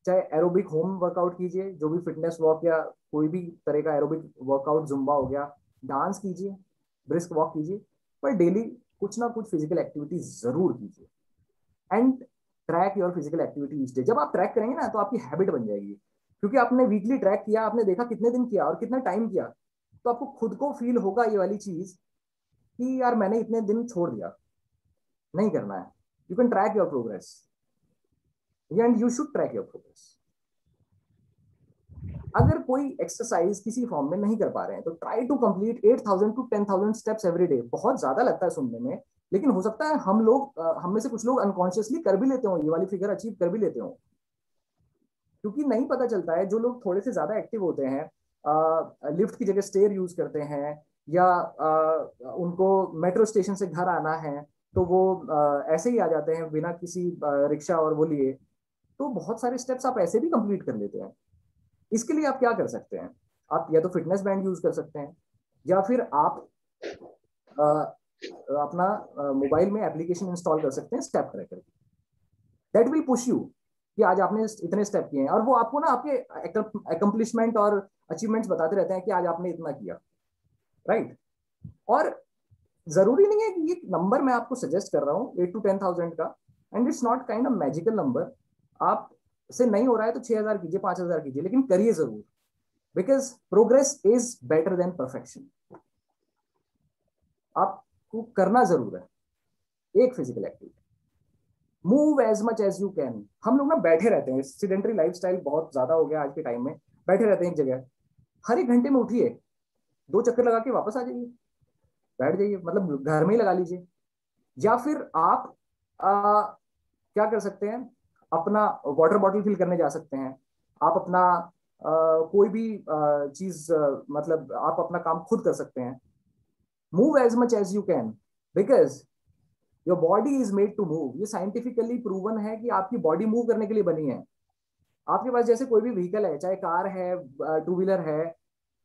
चाहे एरोबिक होम वर्कआउट कीजिए, जो भी फिटनेस वॉक या कोई भी तरह का एरोबिक वर्कआउट जुम्बा हो गया डांस कीजिए ब्रिस्क वॉक कीजिए, पर डेली कुछ ना कुछ फ़िज़िकल एक्टिविटी ज़रूर कीजिए। And track your physical activity each day जब आप ट्रैक करेंगे ना तो आपकी हैबिट बन जाएगी। क्योंकि आपने वीकली ट्रैक किया, आपने देखा कितने दिन किया और कितना टाइम किया तो आपको खुद को फील होगा ये वाली चीज़ कि यार मैंने इतने दिन छोड़ दिया। नहीं करना है। You can track your progress and you should track your progress अगर कोई एक्सरसाइज किसी फॉर्म में नहीं कर पा रहे हैं तो try to complete 8000 to 10000 steps every day बहुत ज़्यादा लगता है सुनने में, लेकिन हो सकता है हम लोग हम में से कुछ लोग अनकॉन्शियसली कर भी लेते हो, ये वाली फिगर अचीव कर भी लेते हो। क्योंकि नहीं पता चलता है जो लोग थोड़े से ज़्यादा एक्टिव होते हैं लिफ्ट की जगह स्टेयर यूज़ करते हैं या आ, उनको मेट्रो स्टेशन से घर आना है तो वो आ, ऐसे ही आ जाते हैं बिना किसी रिक्शा और वो लिए। तो बहुत सारे स्टेप्स आप ऐसे भी कंप्लीट कर लेते हैं। इसके लिए आप क्या कर सकते हैं? आप या तो फिटनेस बैंड यूज़ कर सकते हैं या फिर आप आ, अपना मोबाइल में एप्लीकेशन इंस्टॉल कर सकते हैं step tracker that will push you कि आज आपने इतने स्टेप किए हैं। और वो आपको ना आपके अकम्पलिशमेंट और अचीवमेंट्स बताते रहते हैं कि आज आपने इतना किया। राइट और ज़रूरी नहीं है कि ये नंबर मैं आपको सजेस्ट कर रहा हूँ एट टू टेन थाउज़ेंड का and it's not kind of magical number आप से नहीं हो रहा है तो छह हज़ार कीजिए, पाँच हज़ार कीजिए, लेकिन करिए ज़रूर। Because progress is better than perfection आपको करना ज़रूर है। एक physical activity move as much as you can हम लोग ना बैठे रहते हैं। सीडेंट्री लाइफ बहुत ज़्यादा हो गया आज के टाइम में। बैठे रहते हैं एक जगह। हर एक घंटे में उठिए। दो चक्कर लगा के वापस आ जाइए। बैठ जाइए। मतलब घर में ही लगा लीजिए। या फिर आप आ, क्या कर सकते हैं? अपना वाटर बॉटल फिल करने जा सकते हैं। आप अपना आ, कोई भी चीज़ मतलब आप अपना काम खुद कर सकते हैं। Move as much as you can because your body is made to move ये साइंटिफिकली प्रूवन है कि आपकी बॉडी मूव करने के लिए बनी है। आपके पास जैसे कोई भी व्हीकल है, चाहे कार है टू व्हीलर है,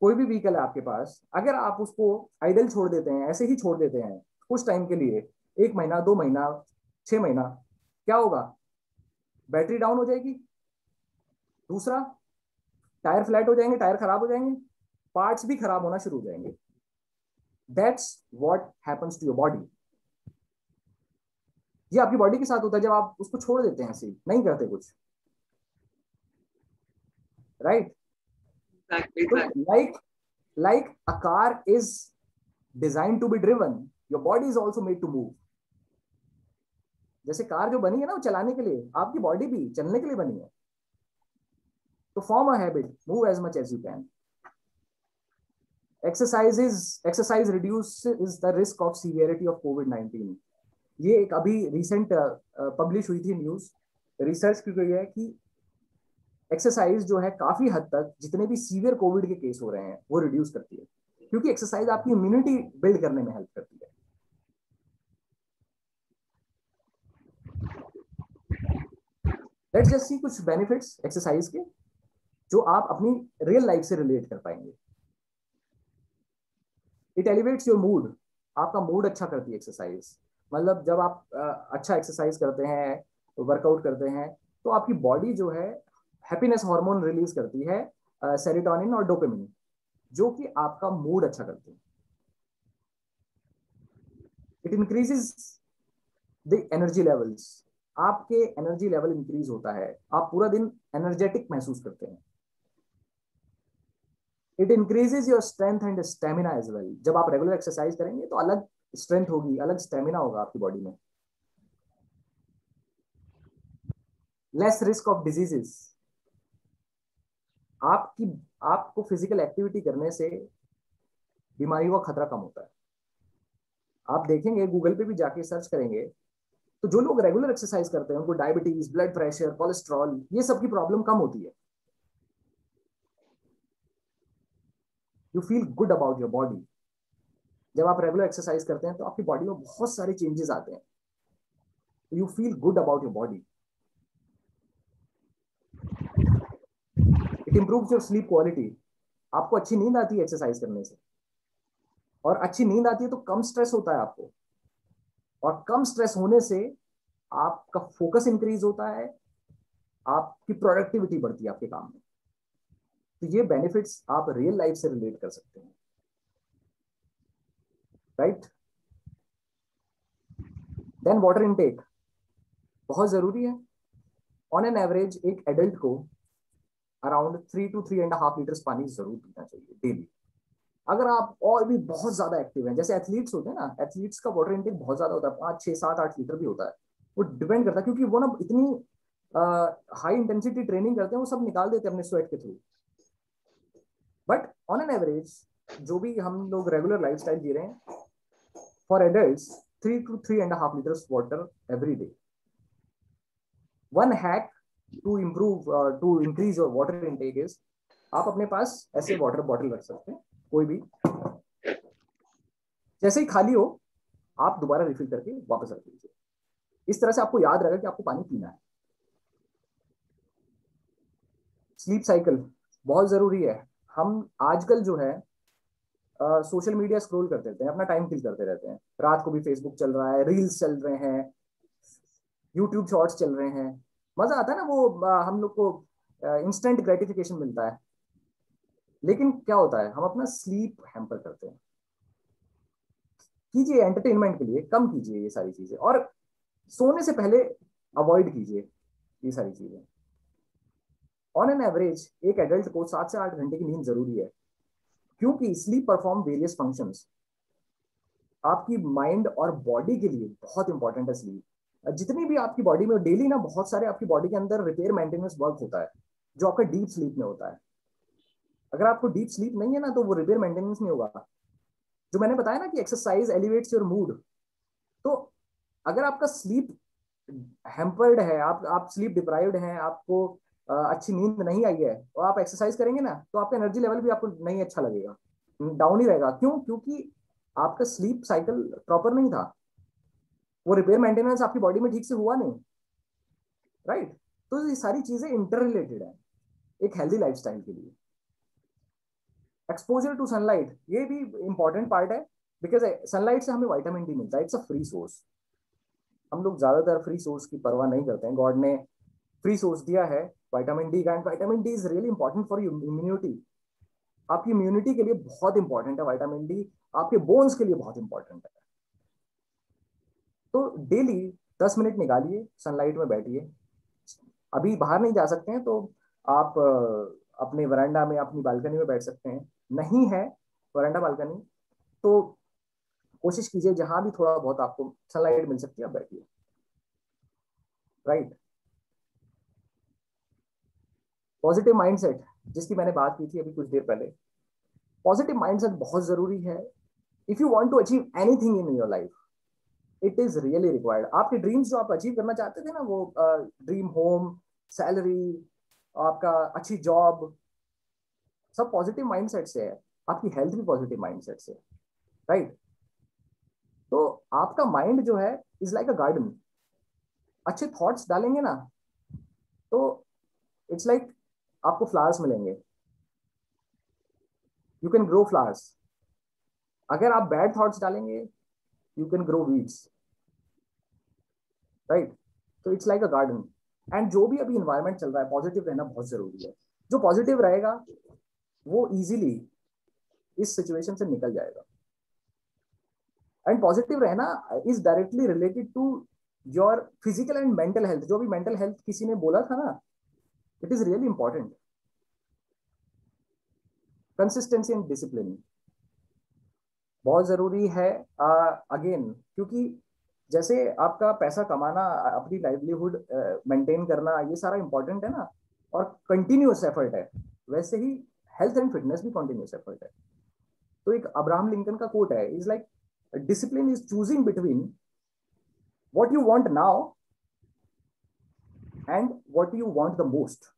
कोई भी व्हीकल है आपके पास, अगर आप उसको आइडल छोड़ देते हैं, ऐसे ही छोड़ देते हैं, कुछ टाइम के लिए, एक महीना, दो महीना, छह महीना, क्या होगा? बैटरी डाउन हो जाएगी। दूसरा टायर फ्लैट हो जाएँगे टायर खराब हो जाएँगे पार्ट्स भी खराब होना शुरू हो जाएँगे। That's what happens to your body ये आपकी बॉडी के साथ होता है जब आप उसको छोड़ देते हैं ऐसे नहीं करते कुछ। Right like like a car is design to be driven your body is also made to move जैसे कार जो बनी है ना वो चलाने के लिए आपकी बॉडी भी चलने के लिए बनी है। तो form a habit move as much as you can exercise is exercise reduce is the risk of severity of COVID nineteen ये एक अभी रिसेंट पब्लिश हुई थी न्यूज़ रिसर्च की गई है कि एक्सरसाइज जो है काफ़ी हद तक जितने भी सीवियर कोविड के केस हो रहे हैं, वो रिड्यूस करती है। क्योंकि एक्सरसाइज आपकी इम्यूनिटी बिल्ड करने में हेल्प करती है। लेट्स जस्ट सी कुछ बेनिफिट्स एक्सरसाइज के, जो आप अपनी रियल लाइफ से रिलेट कर पाएँगे। इट एलिवेट्स योर मूड आपका मूड अच्छा करती है एक्सरसाइज मतलब जब आप अच्छा एक्सरसाइज करते हैं वर्कआउट करते हैं तो आपकी बॉडी जो है हैप्पीनेस हार्मोन रिलीज़ करती है सेरिटोनिन और डोपामिन जो कि आपका मूड अच्छा करते हैं। It increases the energy levels आपके एनर्जी लेवल इंक्रीज होता है। आप पूरा दिन एनर्जेटिक महसूस करते हैं। It increases your strength and stamina as well जब आप रेगुलर एक्सरसाइज करेंगे तो अलग स्ट्रेंथ होगी, अलग स्टेमिना होगा आपकी बॉडी में। लेस रिस्क ऑफ़ डिजीजेस आपकी, आपको फ़िज़िकल एक्टिविटी करने से बीमारियों का खतरा कम होता है। आप देखेंगे गूगल पे भी जाके सर्च करेंगे तो जो लोग रेगुलर एक्सरसाइज करते हैं, उनको डायबिटीज़ ब्लड प्रेशर कोलेस्ट्रॉल ये सब की प्रॉब्लम कम होती है। You feel good about your body जब आप रेगुलर एक्सरसाइज करते हैं तो आपकी बॉडी में बहुत सारे चेंजेस आते हैं। You feel good about your body it improve your sleep quality आपको अच्छी नींद आती है एक्सरसाइज करने से। और अच्छी नींद आती है तो कम स्ट्रेस होता है आपको। और कम स्ट्रेस होने से आपका फोकस इंक्रीज होता है। आपकी प्रोडक्टिविटी बढ़ती है आपके काम में। तो ये बेनिफिट्स आप रियल लाइफ से रिलेट कर सकते हैं। राइट देन वाटर इनटेक बहुत ज़रूरी है। ऑन एन एवरेज एक एडल्ट को around three two three and half litres पानी ज़रूर पीना चाहिए डेली अगर आप और भी बहुत ज़्यादा एक्टिव हैं, जैसे एथलीट्स होते हैं ना एथलीट्स का वाटर इनटेक बहुत ज़्यादा होता है। पाँच, छह, सात, आठ लीटर भी होता है। वो डिपेंड करता है, क्योंकि वो ना इतनी हाई इंटेंसिटी ट्रेनिंग करते हैं, वो सब निकाल देते हैं अपने स्वेट के through but on an average जो भी हम लोग रेगुलर लाइफ जी रहे हैं for adult three two three and half litres water every day one hack to improve to increase your water intake is आप अपने पास ऐसे वाटर बॉटल रख सकते हैं, कोई भी। जैसे ही खाली हो, आप दोबारा रिफिल करके वापस रख लीजिए इस तरह से आपको याद रहेगा कि आपको पानी पीना है। स्लीप साइकिल बहुत ज़रूरी है। हम आजकल जो है सोशल मीडिया स्क्रोल करते रहते हैं अपना टाइम किल करते रहते हैं। रात को भी फेसबुक चल रहा है रील्स चल रहे हैं यूट्यूब शॉर्ट्स चल रहे हैं। मज़ा आता है ना वो आ, हम लोग को इंस्टेंट ग्रेटिफिकेशन मिलता है। लेकिन क्या होता है हम अपना स्लीप हैम्पर करते हैं। कीजिए एंटरटेनमेंट के लिए कम कीजिए ये सारी चीज़ें। और सोने से पहले अवॉइड कीजिए ये सारी चीज़ें। ऑन एन एवरेज एक एडल्ट को सात से आठ घंटे की नींद ज़रूरी है। क्योंकि स्लीप परफॉर्म वेरियस फ़ंक्शंस आपकी माइंड और बॉडी के लिए बहुत इंपॉर्टेंट है स्लीप जितनी भी आपकी बॉडी में डेली ना बहुत सारे आपकी बॉडी के अंदर रिपेयर मेंटेनेंस वर्क होता है, जो आपका डीप स्लीप में होता है। अगर आपको डीप स्लीप नहीं है ना तो वो रिपेयर मेंटेनेंस नहीं होगा। जो मैंने बताया ना कि एक्सरसाइज एलिवेट्स योर मूड तो अगर आपका स्लीप हेम्पर्ड है, आप आप स्लीप डिप्राइव्ड हैं, आपको अच्छी नींद नहीं आई है और आप एक्सरसाइज करेंगे ना तो आपका एनर्जी लेवल भी आपको नहीं अच्छा लगेगा। डाउन ही रहेगा। क्यों? क्योंकि आपका स्लीप साइकिल प्रॉपर नहीं था। वो रिपेयर मेंटेनेंस आपकी बॉडी में ठीक से हुआ नहीं। Right right? तो ये सारी चीज़ें इंटर रिलेटेड है, एक हेल्दी लाइफस्टाइल के लिए। एक्सपोजर टू सनलाइट ये भी इंपॉर्टेंट पार्ट है बिकॉज़ सनलाइट से हमें वाइटामिन डी मिलता है। इट्स अ फ्री सोर्स हम लोग ज़्यादातर फ्री सोर्स की परवाह नहीं करते हैं। गॉड ने फ्री सोर्स दिया है। वाइटामिन डी का and vitamin D is really important for immunity आपकी इम्यूनिटी के लिए बहुत इंपॉर्टेंट है वाइटामिन डी आपके बोन्स के लिए बहुत इंपॉर्टेंट है। तो डेली दस मिनट निकालिए सनलाइट में बैठिए। अभी बाहर नहीं जा सकते हैं तो आप अपने वरांडा में, अपनी बालकनी में बैठ सकते हैं। नहीं है वरांडा बालकनी तो कोशिश कीजिए जहाँ भी थोड़ा बहुत आपको सनलाइट मिल सकती है, आप बैठिए। राइट पॉजिटिव माइंडसेट जिसकी मैंने बात की थी अभी कुछ देर पहले पॉजिटिव माइंडसेट बहुत ज़रूरी है। If you want to achieve anything in your life it is really required आपके ड्रीम्स जो आप अचीव करना चाहते थे ना, वो ड्रीम होम सैलरी आपका अच्छी जॉब सब पॉजिटिव माइंडसेट से है। आपकी हेल्थ भी पॉजिटिव माइंडसेट से राइट right? तो आपका माइंड जो है इज़ लाइक अ गार्डन अच्छे थॉट्स डालेंगे ना तो इट्स लाइक like आपको फ्लावर्स मिलेंगे। यू कैन ग्रो फ्लावर्स अगर आप बैड थॉट्स डालेंगे you can grow weeds right तो it's like a garden and जो भी अभी इन्वायरमेंट चल रहा है पॉजिटिव रहना बहुत ज़रूरी है। जो पॉजिटिव रहेगा, वो इजीली इस सिचुएशन से निकल जाएगा। एंड पॉजिटिव रहना is directly related to your physical and mental health जो भी मेंटल हेल्थ किसी ने बोला था ना it is really important consistency and discipline बहुत ज़रूरी है अगेन uh, क्योंकि जैसे आपका पैसा कमाना अपनी लाइवलीहुड मेंटेन uh, करना ये सारा इंपॉर्टेंट है ना? और कंटिन्यूस एफर्ट है। वैसे ही हेल्थ एंड फिटनेस भी कंटिन्यूस एफर्ट है। तो एक अब्राहम लिंकन का कोट है is like discipline is choosing between what you want now and what you want the most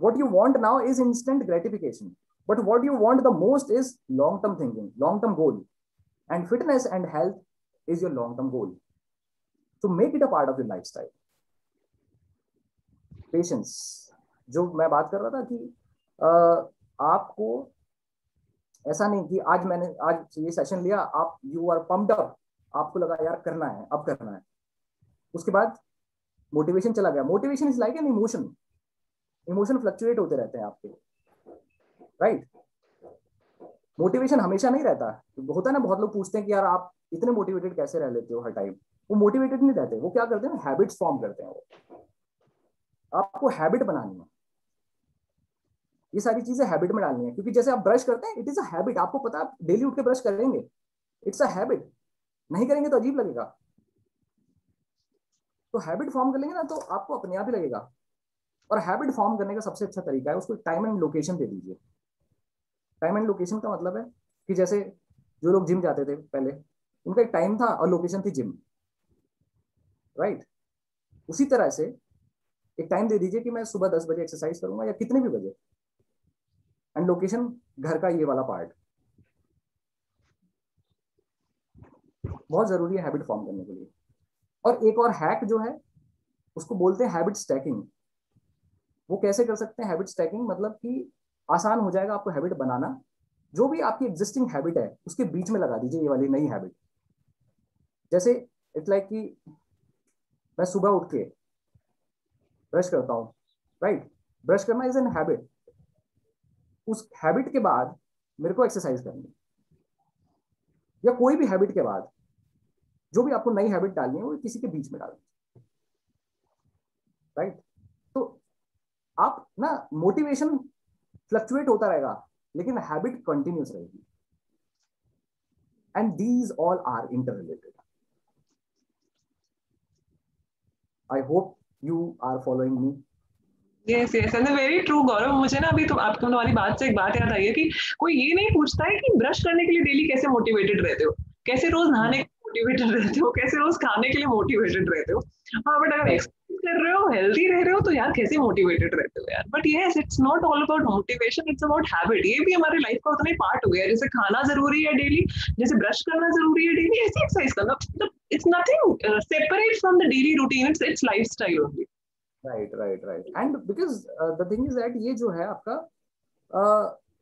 what you want now is instant gratification but what you want the most is long term thinking long term goal and fitness and health is your long term goal. So make it a part of your lifestyle. Patience. जो मैं बात कर रहा था कि आ, आपको ऐसा नहीं कि आज मैंने आज ये सेशन लिया आप यू आर पम्प्ड अप आपको लगा यार करना है अब करना है उसके बाद मोटिवेशन चला गया। Motivation is like an emotion emotion fluctuate होते रहते हैं आपके। राइट? मोटिवेशन हमेशा नहीं रहता। होता है ना, बहुत लोग पूछते हैं कि यार आप इतने मोटिवेटेड कैसे रह लेते हो हर टाइम वो मोटिवेटेड नहीं रहते। वो क्या करते हैं? हैबिट्स फॉर्म करते हैं वो। आपको हैबिट बनानी है। ये सारी चीज़ें हैबिट में डालनी है। क्योंकि जैसे आप ब्रश करते हैं इट इज़ अ हैबिट आपको पता है डेली उठ के ब्रश करेंगे। इट्स अ हैबिट नहीं करेंगे तो अजीब लगेगा। तो हैबिट फॉर्म कर लेंगे ना तो आपको अपने आप ही लगेगा। और हैबिट फॉर्म करने का सबसे अच्छा तरीका है, उसको टाइम एंड लोकेशन दे दीजिए। टाइम एंड लोकेशन का मतलब है कि जैसे जो लोग जिम जाते थे पहले, उनका एक टाइम था और लोकेशन थी जिम राइट उसी तरह से एक टाइम दे दीजिए कि मैं सुबह दस बजे एक्सरसाइज करूँगा या कितने भी बजे। एंड लोकेशन घर का ये वाला पार्ट बहुत ज़रूरी है हैबिट फॉर्म करने के लिए। और एक और हैक जो है, उसको बोलते हैं हैबिट स्टैकिंग वो कैसे कर सकते हैं हैबिट स्टैकिंग मतलब कि आसान हो जाएगा आपको हैबिट बनाना। जो भी आपकी एग्जिस्टिंग हैबिट है, उसके बीच में लगा दीजिए ये वाली नई हैबिट जैसे इट्स लाइक कि मैं सुबह उठ के ब्रश करता हूँ राइट ब्रश करना इज़ एन हैबिट उस हैबिट के बाद मेरे को एक्सरसाइज करनी या कोई भी हैबिट के बाद जो भी आपको नई हैबिट डालनी है, वो किसी के बीच में डालनी राइट तो आप ना मोटिवेशन फ्लक्चुएट होता रहेगा, लेकिन हैबिट कंटिन्यूस रहेगी। And these all are inter related I hope you are following me yes yes and very true Gaurav मुझे ना अभी तो आपको तुम्हारी बात से एक बात याद आई है कि कोई ये नहीं पूछता है कि ब्रश करने के लिए डेली कैसे मोटिवेटेड रहते हो? कैसे रोज नहाने मोटिवेटेड रहते हो? कैसे रोज खाने के लिए मोटिवेटेड रहते हो? हाँ बट अगर एक्सरसाइज कर रहे हो हेल्दी रह रहे हो तो यार कैसे मोटिवेटेड रहते हो यार? But yes it's not all about motivation it's about habit ये भी हमारी लाइफ का उतना ही पार्ट हो गया जैसे खाना ज़रूरी है डेली जैसे ब्रश करना ज़रूरी है डेली ऐसे एक्सरसाइज करना। मतलब it's nothing separate from the daily routine it's it's lifestyle only right right right and because the thing is that ये जो है आपका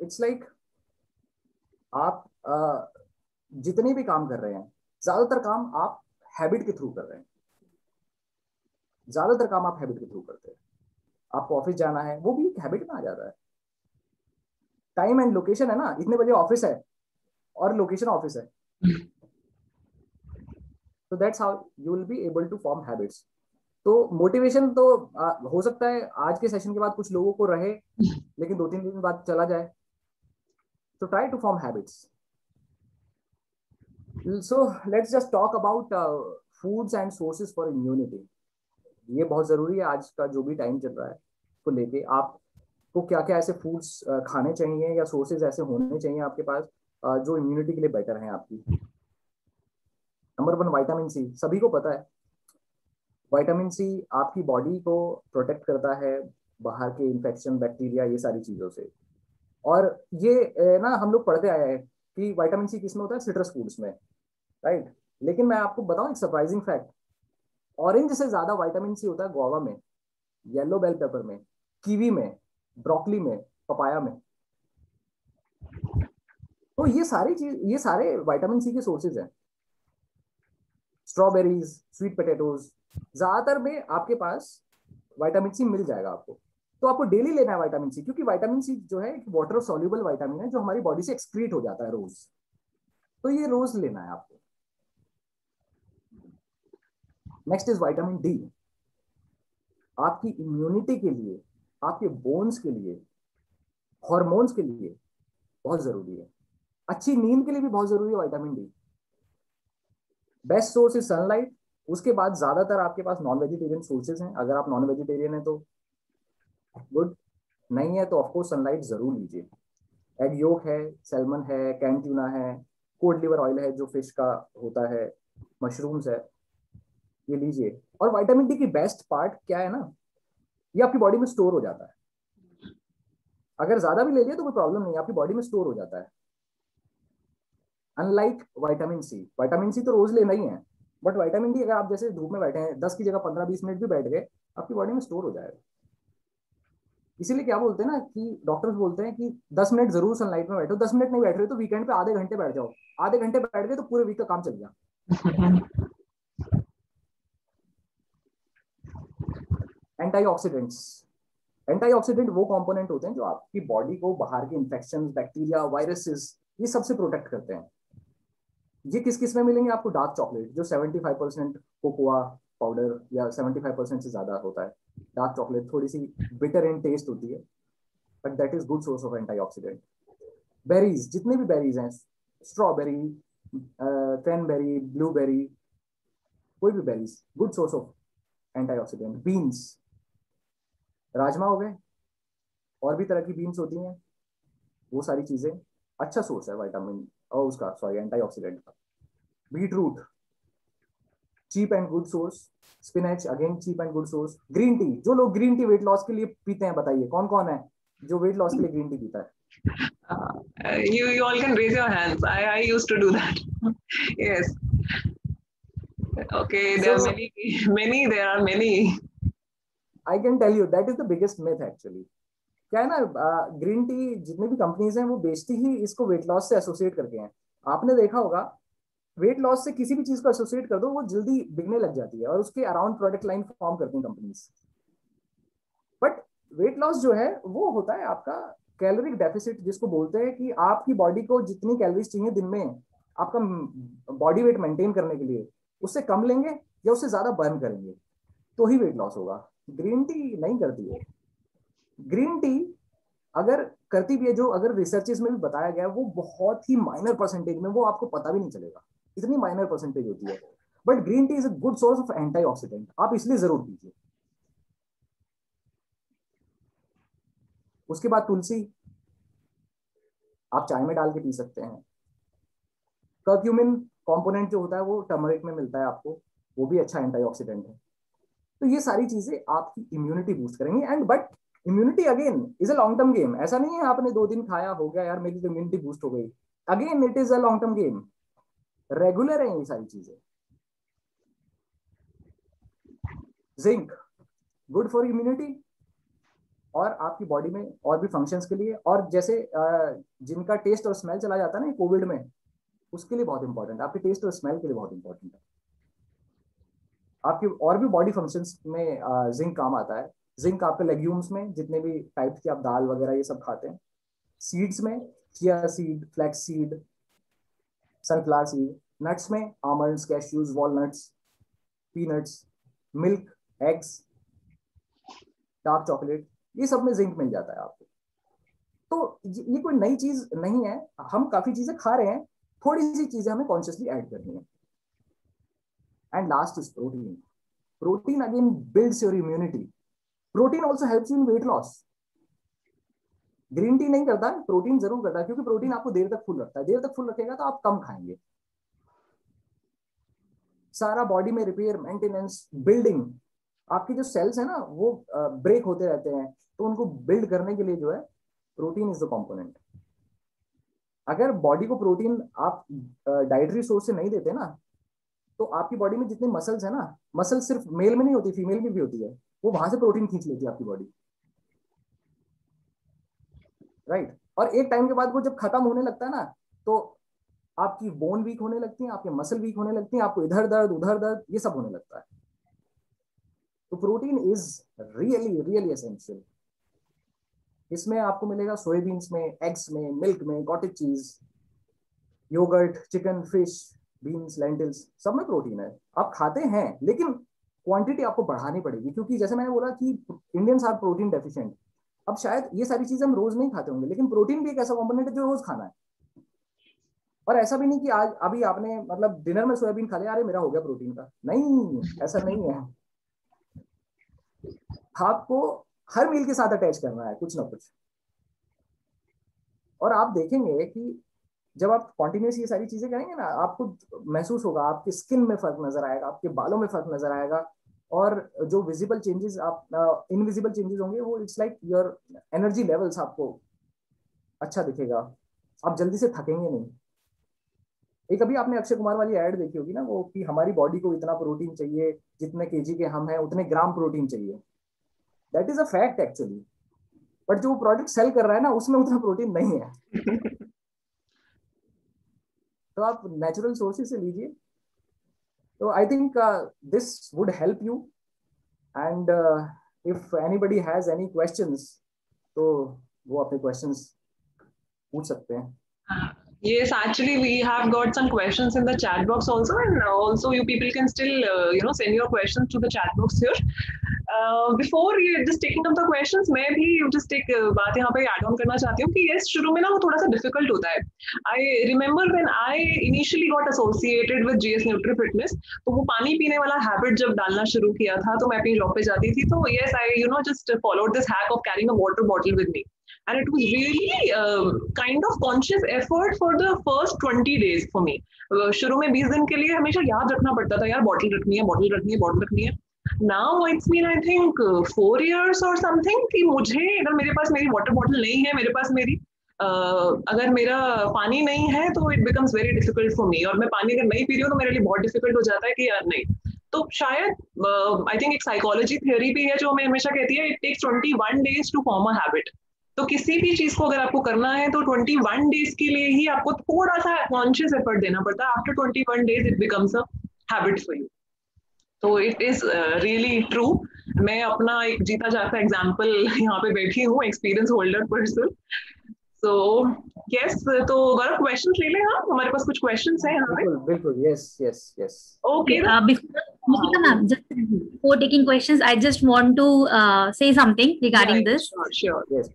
इट्स uh, लाइक like, आप uh, जितने भी काम कर रहे हैं ज़्यादातर काम आप हैबिट के थ्रू कर रहे हैं। ज़्यादातर काम आप हैबिट के थ्रू करते हैं। आपको ऑफ़िस जाना है वो भी एक हैबिट में आ जाता है। टाइम एंड लोकेशन है ना इतने बजे ऑफ़िस है और लोकेशन ऑफ़िस है। तो that's how you will be able to form habits तो मोटिवेशन तो आ, हो सकता है आज के सेशन के बाद कुछ लोगों को रहे लेकिन दो तीन दिन बाद चला जाए। तो try to form habits so let's just talk about foods and sources for immunity ये बहुत ज़रूरी है आज का जो भी टाइम चल रहा है को लेके। आपको क्या क्या ऐसे फूड्स खाने चाहिए या सोर्सेज ऐसे होने चाहिए आपके पास जो इम्यूनिटी के लिए बेटर हैं आपकी? नंबर वन वाइटामिन सी सभी को पता है। वाइटामिन सी आपकी बॉडी को प्रोटेक्ट करता है बाहर के इन्फेक्शन बैक्टीरिया ये सारी चीज़ों से। और ये ना, हम लोग पढ़ते आए हैं कि वाइटामिन सी किसमें होता है? सिट्रस फूड्स में राइट लेकिन मैं आपको बताऊँ एक सरप्राइजिंग फैक्ट ऑरेंज से ज़्यादा वाइटामिन सी होता है गोवा में येलो बेल पेपर में कीवी में ब्रोकली में पपाया में. तो ये सारी चीज़, ये सारे वाइटामिन सी के सोर्सेज हैं. स्ट्रॉबेरीज स्वीट पोटैटोज ज़्यादातर में आपके पास वाइटामिन सी मिल जाएगा आपको. तो आपको डेली लेना है वाइटामिन सी क्योंकि वाइटामिन सी जो है वाटर सॉल्यूबल वाइटामिन है, जो हमारी बॉडी से एक्सक्रीट हो जाता है रोज। तो ये रोज लेना है आपको। नेक्स्ट इज़ वाइटामिन डी आपकी इम्यूनिटी के लिए, आपके बोन्स के लिए हॉर्मोन्स के लिए बहुत ज़रूरी है। अच्छी नींद के लिए भी बहुत ज़रूरी है vitamin D best source is sunlight उसके बाद ज़्यादातर आपके पास नॉन वेजिटेरियन सोर्सेज हैं। अगर आप नॉन वेजिटेरियन है तो गुड नहीं है तो ऑफकोर्स सनलाइट ज़रूर लीजिए। एग योक है सेलमन है कैंट्यूना है कोल्ड लिवर ऑयल है जो फ़िश का होता है मशरूम्स है, ये लीजिए। और वाइटामिन डी की बेस्ट पार्ट क्या है ना? ये आपकी बॉडी में स्टोर हो जाता है। अगर ज़्यादा भी ले लिया तो कोई प्रॉब्लम नहीं आपकी बॉडी में स्टोर हो जाता है। Unlike vitamin C vitamin C तो रोज लेना ही है बट वाइटामिन डी अगर आप जैसे धूप में बैठे हैं, दस की जगह पंद्रह बीस मिनट भी बैठ गए, आपकी बॉडी में स्टोर हो जाएगा। इसीलिए क्या बोलते हैं ना कि डॉक्टर्स बोलते हैं कि दस मिनट ज़रूर सनलाइट में बैठो। दस मिनट नहीं बैठ रहे तो वीकेंड पे आधे घंटे बैठ जाओ। आधे घंटे बैठ गए तो पूरे वीक का काम चल गया। *laughs* एंटीऑक्सीडेंट्स एंटीऑक्सीडेंट वो कंपोनेंट होते हैं जो आपकी बॉडी को बाहर के इंफेक्शन बैक्टीरिया वायरसेस ये सबसे प्रोटेक्ट करते हैं। ये किस किसमें मिलेंगे आपको? डार्क चॉकलेट जो 75 परसेंट कोकोआ पाउडर या 75 परसेंट से ज़्यादा होता है। डार्क चॉकलेट थोड़ी सी बिटर इन टेस्ट होती है but that is good source of antioxidant berries जितने भी बेरीज हैं स्ट्रॉबेरी क्रैनबेरी ब्लूबेरी कोई भी berries good source of antioxidant beans rajma हो गए, और भी तरह की बीन्स होती हैं, वो सारी चीज़ें अच्छा सोर्स है वाइटामिन और उसका सॉरी एंटीऑक्सीडेंट का। Beetroot cheap and good source spinach again cheap and good source green tea जो लोग ग्रीन टी वेट लॉस के लिए पीते हैं बताइए कौन कौन है जो वेट लॉस के लिए ग्रीन टी पीता है? You you all can raise your hands I I used to do that yes okay there are many many there are many I can tell you that is the biggest myth actually क्या है ना green tea जितनी भी companies हैं वो बेचती ही इसको वेट लॉस से एसोसिएट करके हैं। आपने देखा होगा वेट लॉस से किसी भी चीज़ को एसोसिएट कर दो, वो जल्दी बिकने लग जाती है और उसके अराउंड प्रोडक्ट लाइन फॉर्म करती हैं कंपनीज़ बट वेट लॉस जो है, वो होता है आपका कैलोरिक डेफिसिट जिसको बोलते हैं कि आपकी बॉडी को जितनी कैलोरीज चाहिए दिन में, आपका बॉडी वेट मेंटेन करने के लिए, उससे कम लेंगे या उससे ज़्यादा बर्न करेंगे। तो ही वेट लॉस होगा। ग्रीन टी नहीं करती है। ग्रीन टी अगर करती भी है, जो अगर रिसर्चेस में भी बताया गया, वो बहुत ही माइनर परसेंटेज में वो आपको पता भी नहीं चलेगा। इतनी माइनर परसेंटेज होती है। But green tea is a good source of anti आप इसलिए ज़रूर पीजिए। उसके बाद तुलसी। आप चाय में डाल के पी सकते हैं। कर्क्यूमिन कंपोनेंट जो होता है, वो टर्मरिक में मिलता है आपको। वो भी अच्छा एंटीऑक्सीडेंट है। तो ये सारी चीज़ें आपकी इम्यूनिटी बूस्ट करेंगे। And but immunity again is a long term game ऐसा नहीं है आपने दो दिन खाया, हो गया यार, मेरी तो इम्यूनिटी बूस्ट हो गई। Again it is a long term game regular है ये सारी चीज़ें। जिंक गुड फॉर इम्यूनिटी और आपकी बॉडी में और भी फ़ंक्शंस के लिए और जैसे जिनका टेस्ट और स्मेल चला जाता है ना कोविड में, उसके लिए बहुत इंपॉर्टेंट आपके टेस्ट और स्मेल के लिए बहुत इंपॉर्टेंट है। आपकी और भी बॉडी फ़ंक्शंस में जिंक काम आता है। जिंक आपके लेग्यूम्स में, जितने भी टाइप की आप दाल वगैरह ये सब खाते हैं। सीड्स में chia seed flax seed sunflower seed nuts में almonds cashews walnuts peanuts milk eggs dark chocolate ये सब में जिंक मिल जाता है आपको। तो ये कोई नई चीज़ नहीं है। हम काफ़ी चीज़ें खा रहे हैं। थोड़ी सी चीज़ें हमें कॉन्शियसली ऐड करनी है। And last is protein protein again builds your immunity protein also helps in weight loss green tea नहीं करता प्रोटीन ज़रूर करता है क्योंकि प्रोटीन आपको देर तक फुल रखता है। देर तक फुल रखेगा तो आप कम खाएँगे। सारा बॉडी में रिपेयर मेंटेनेंस बिल्डिंग आपके जो सेल्स है ना, वो ब्रेक होते रहते हैं। तो उनको बिल्ड करने के लिए जो है प्रोटीन इज़ द कॉम्पोनेंट अगर बॉडी को प्रोटीन आप डाइटरी सोर्स से नहीं देते ना तो आपकी बॉडी में जितने मसल्स है ना मसल सिर्फ़ मेल में नहीं होती फीमेल में भी होती है। वो वहाँ से प्रोटीन खींच लेती है आपकी बॉडी राइट? और एक टाइम के बाद वो जब खत्म होने लगता है ना तो आपकी बोन वीक होने लगती है, आपके मसल वीक होने लगती है, आपको इधर दर्द, उधर दर्द, ये सब होने लगता है। तो protein is really really essential इसमें आपको मिलेगा सोयाबीन्स में एग्स में मिल्क में cottage cheese yogurt chicken fish beans lentils सब में प्रोटीन है। आप खाते हैं, लेकिन क्वांटिटी आपको बढ़ानी पड़ेगी, क्योंकि जैसे मैंने बोला कि इंडियंस आर प्रोटीन डेफिशिएंट अब शायद ये सारी चीज़ें हम रोज नहीं खाते होंगे, लेकिन प्रोटीन भी एक ऐसा कॉम्पोनेंट है जो रोज खाना है। और ऐसा भी नहीं कि आज, अभी आपने मतलब डिनर में सोयाबीन खा लिया, अरे मेरा हो गया प्रोटीन का। नहीं, ऐसा नहीं है। आपको हर मील के साथ अटैच करना है, कुछ ना कुछ। और आप देखेंगे कि जब आप कॉन्टिन्यूस ये सारी चीज़ें करेंगे ना, आपको महसूस होगा, आपके स्किन में फ़र्क नज़र आएगा, आपके बालों में फ़र्क नज़र आएगा। और जो विजिबल चेंजेस आप इनविजिबल चेंजेस होंगे वो it's like your energy levels आपको अच्छा दिखेगा। आप जल्दी से थकेंगे नहीं। एक अभी आपने अक्षय कुमार वाली एड देखी होगी ना वो कि हमारी बॉडी को इतना प्रोटीन चाहिए जितने केजी के हम हैं उतने ग्राम प्रोटीन चाहिए। That is a fact actually but जो प्रोडक्ट सेल कर रहा है ना उसमें उतना प्रोटीन नहीं है। *laughs* तो आप नेचुरल सोर्सेज से लीजिए। तो I think this would help you and if anybody has any questions तो वो अपने क्वेश्चंस पूछ सकते हैं हाँ, Yes, actually, we have got some questions in the chat box also, and also you people can still, uh, you know, send your questions to the chat box here. Uh, before ये just taking off the question मैं भी just एक बात यहाँ पे add on करना चाहती हूँ कि ये शुरू में ना वो थोड़ा सा डिफ़िकल्ट होता है। I remember when I initially got associated with G S Nutri Fitness तो वो पानी पीने वाला हैबिट जब डालना शुरू किया था तो मैं अपनी लॉक पे जाती थी तो yes I you know just follow this hack of carrying a water bottle with me And it was really a uh, kind of conscious effort for the first 20 days for me. Uh, शुरू में 20 दिन के लिए हमेशा याद रखना पड़ता था यार बॉटल रखनी है बॉटल रखनी है बॉटल रखनी है। Now it's mean I think four years और समथिंग कि मुझे अगर मेरे पास मेरी वाटर बॉटल नहीं है मेरे पास मेरी uh, अगर मेरा पानी नहीं है तो it becomes very difficult for me और मैं पानी अगर नहीं पी रही हूँ तो मेरे लिए बहुत डिफ़िकल्ट हो जाता है कि यार नहीं। तो शायद आई थिंक एक साइकोलॉजी थियोरी भी है जो हमें हमेशा कहती है it takes twenty one days to form a habit तो किसी भी चीज़ को अगर आपको करना है तो 21 डेज़ के लिए ही आपको थोड़ा सा कॉन्शियस एफर्ट देना पड़ता है। After 21 days it becomes a habit for you तो इट इज़ रियली ट्रू मैं अपना एक जीता जाता एग्ज़ाम्पल यहाँ पे बैठी हूँ experience holder person so yes तो गौरव क्वेश्चन ले लें हाँ हमारे पास कुछ क्वेश्चन हैं यहाँ पे? बिल्कुल yes yes yes okay Nikita ma'am, just before taking questions, I just want to uh, say something regarding this. Sure, sure. yes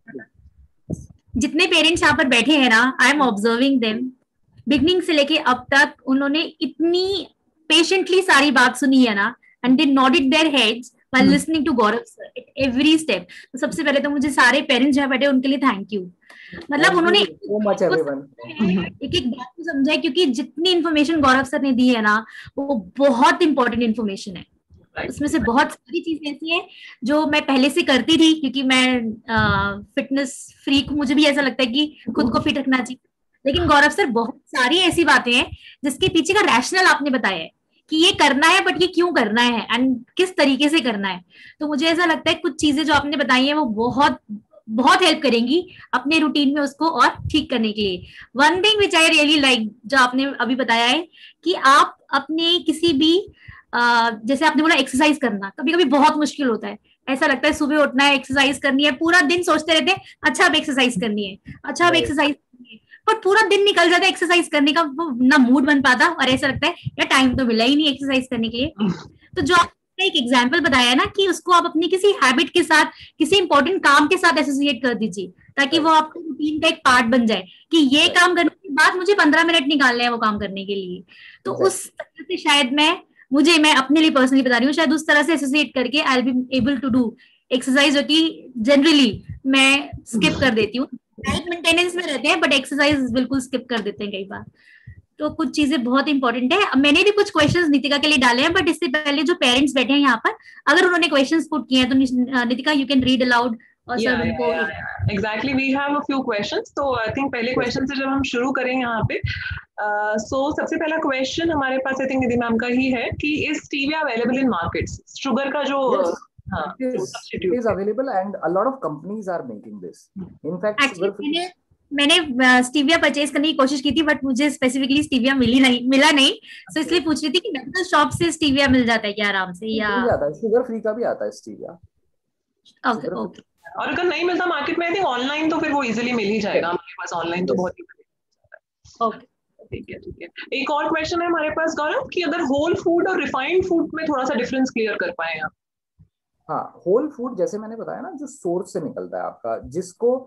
जितने पेरेंट्स यहाँ पर बैठे हैं ना I am observing them beginning से लेके अब तक उन्होंने इतनी पेशेंटली सारी बात सुनी है ना and they nodded their heads while Hmm. listening to Gaurav sir at every step. तो सबसे पहले तो मुझे सारे पेरेंट्स जहाँ बैठे उनके लिए थैंक यू मतलब उन्होंने *laughs* एक एक बात को समझा है क्योंकि जितनी इन्फॉर्मेशन गौरव सर ने दी है ना वो बहुत इंपॉर्टेंट इन्फॉर्मेशन है। उसमें से बहुत सारी चीज़ें ऐसी हैं जो मैं पहले से करती थी क्योंकि मैं फिटनेस फ्रीक मुझे भी ऐसा लगता है कि खुद को फिट रखना चाहिए। लेकिन गौरव सर बहुत सारी ऐसी बातें हैं जिसके पीछे का रैशनल आपने बताया है। कि ये करना है बट ये क्यों करना है? एंड किस तरीके से करना है? तो मुझे ऐसा लगता है कुछ चीज़ें जो आपने बताई है वो बहुत बहुत हेल्प करेंगी अपने रूटीन में उसको और ठीक करने के लिए। One thing which I really like जो आपने अभी बताया है कि आप अपने किसी भी जैसे आपने बोला एक्सरसाइज करना कभी कभी बहुत मुश्किल होता है। ऐसा लगता है सुबह उठना है एक्सरसाइज करनी है पूरा दिन सोचते रहते हैं अच्छा अब एक्सरसाइज करनी है। अच्छा अब एक्सरसाइज पर पूरा दिन निकल जाता है एक्सरसाइज करने का वो ना मूड बन पाता और ऐसा लगता है यार टाइम तो मिला ही नहीं एक्सरसाइज करने के लिए. *laughs* तो जो आपने एक एग्ज़ाम्पल बताया ना कि उसको आप अपनी किसी हैबिट के साथ किसी इंपॉर्टेंट काम के साथ एसोसिएट कर दीजिए ताकि वो आपके रूटीन का एक पार्ट बन जाए कि ये काम करने के बाद मुझे पंद्रह मिनट निकालने हैं वो काम करने के लिए। तो उस तरह से शायद मैं मुझे मैं अपने लिए पर्सनली बता रही हूँ शायद उस तरह से एसोसिएट करके I be able to do exercise जो कि जनरली मैं स्किप कर देती हूँ। डाइट मेंटेनेंस में रहते हैं बट एक्सरसाइज बिल्कुल स्किप कर देते हैं कई बार तो कुछ चीज़ें बहुत इंपॉर्टेंट है मैंने भी कुछ क्वेश्चंस नितिका के लिए डाले हैं बट इससे पहले जो पेरेंट्स बैठे हैं यहाँ पर अगर उन्होंने क्वेश्चंस पुट किए हैं तो Nitika you can read aloud. Exactly. We have a few questions. तो आई थिंक पहले क्वेश्चन से जब हम शुरू करें यहाँ पे सो सबसे पहला क्वेश्चन हमारे पास आई थिंक निधि मैम का ही है कि is stevia available in markets sugar का जो Yes. हाँ it is, it substitute is available and a lot of companies are making this. In fact free- मैंने मैंने स्टीविया परचेज करने की कोशिश की थी बट मुझे स्पेसिफिकली स्टीविया मिली नहीं मिला नहीं। सो so इसलिए पूछ रही थी कि मेडिकल शॉप से स्टीविया मिल जाता है क्या आराम से या मिल जाता है। शुगर फ्री का भी आता है स्टीविया ओके ओके और अगर नहीं मिलता मार्केट में आई थिंक ऑनलाइन तो फिर वो इजीली मिल ही जाएगा। हमारे पास ऑनलाइन तो बहुत ही ओके ठीक है ठीक है। एक और क्वेश्चन है हमारे पास गौरव कि अगर होल फ़ूड और रिफाइंड फ़ूड में थोड़ा सा डिफरेंस क्लियर कर पाए आप। हाँ होल फ़ूड जैसे मैंने बताया ना जो सोर्स से निकलता है आपका जिसको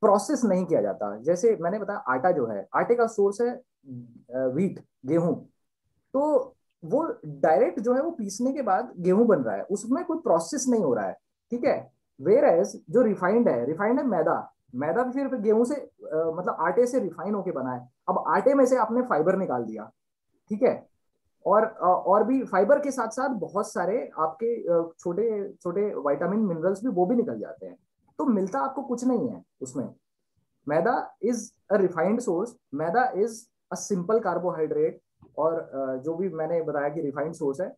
प्रोसेस नहीं किया जाता। जैसे मैंने बताया आटा जो है आटे का सोर्स है वीट गेहूँ। तो वो डायरेक्ट जो है वो पीसने के बाद गेहूँ बन रहा है। उसमें कोई प्रोसेस नहीं हो रहा है ठीक है? वेर एज जो रिफाइंड है रिफाइंड है मैदा। मैदा भी फिर गेहूँ से अ, मतलब आटे से रिफाइन होके बना है। अब आटे में से आपने फाइबर निकाल दिया ठीक है? और और भी फाइबर के साथ साथ बहुत सारे आपके छोटे छोटे विटामिन मिनरल्स भी, वो भी निकल जाते हैं। तो मिलता आपको कुछ नहीं है उसमें। Maida is a refined source maida is a simple carbohydrate और जो भी मैंने बताया कि रिफाइंड सोर्स है।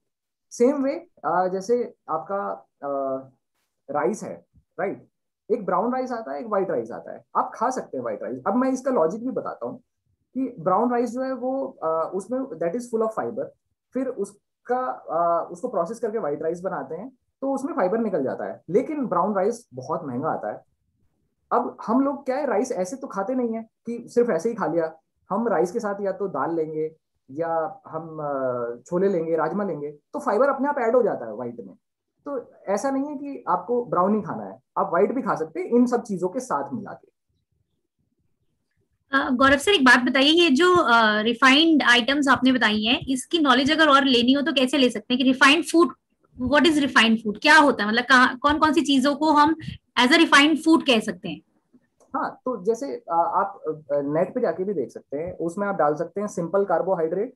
सेम वे जैसे आपका राइस है राइट एक ब्राउन राइस आता है, एक व्हाइट राइस आता है। आप खा सकते हैं व्हाइट राइस अब मैं इसका लॉजिक भी बताता हूँ। कि ब्राउन राइस जो है वो अ, उसमें that is full of fibre फिर उसका अ, उसको प्रोसेस करके व्हाइट राइस बनाते हैं तो उसमें फाइबर निकल जाता है। लेकिन ब्राउन राइस बहुत महँगा आता है। अब हम लोग क्या है राइस ऐसे तो खाते नहीं है कि सिर्फ़ ऐसे ही खा लिया। हम राइस के साथ या तो दाल लेंगे या हम छोले लेंगे राजमा लेंगे तो फाइबर अपने आप ऐड हो जाता है व्हाइट में। तो ऐसा नहीं है कि आपको ब्राउन ही खाना है। आप व्हाइट भी खा सकते हैं इन सब चीज़ों के साथ मिला के। गौरव सर एक बात बताइए ये जो रिफाइंड आइटम्स आपने बताई हैं इसकी नॉलेज अगर और लेनी हो तो कैसे ले सकते हैं कि refined food what is refined food क्या होता है? मतलब कौन कौन सी चीज़ों को हम एज अ रिफाइंड फ़ूड कह सकते हैं? हाँ तो जैसे आप नेट पे जाके भी देख सकते हैं उसमें आप डाल सकते हैं सिंपल कार्बोहाइड्रेट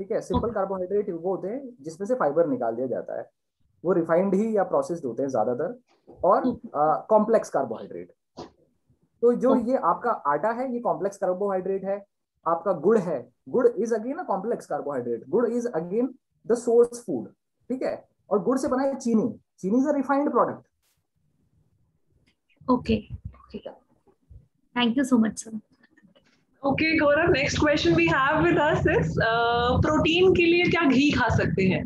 ठीक है? सिंपल कार्बोहाइड्रेट वो होते हैं जिसमें से फाइबर निकाल दिया जाता है। वो रिफाइंड ही या प्रोसेस्ड होते हैं ज़्यादातर और कॉम्प्लेक्स कार्बोहाइड्रेट तो जो ये आपका आटा है ये कॉम्प्लेक्स कार्बोहाइड्रेट है आपका गुड़ है gur is again a complex carbohydrate gur is again the source food ठीक है? और गुड़ से बना है चीनी cheeni is a refined product okay ठीक है thank you so much sir okay Gaurav next question we have with us is protein के लिए क्या घी खा सकते हैं?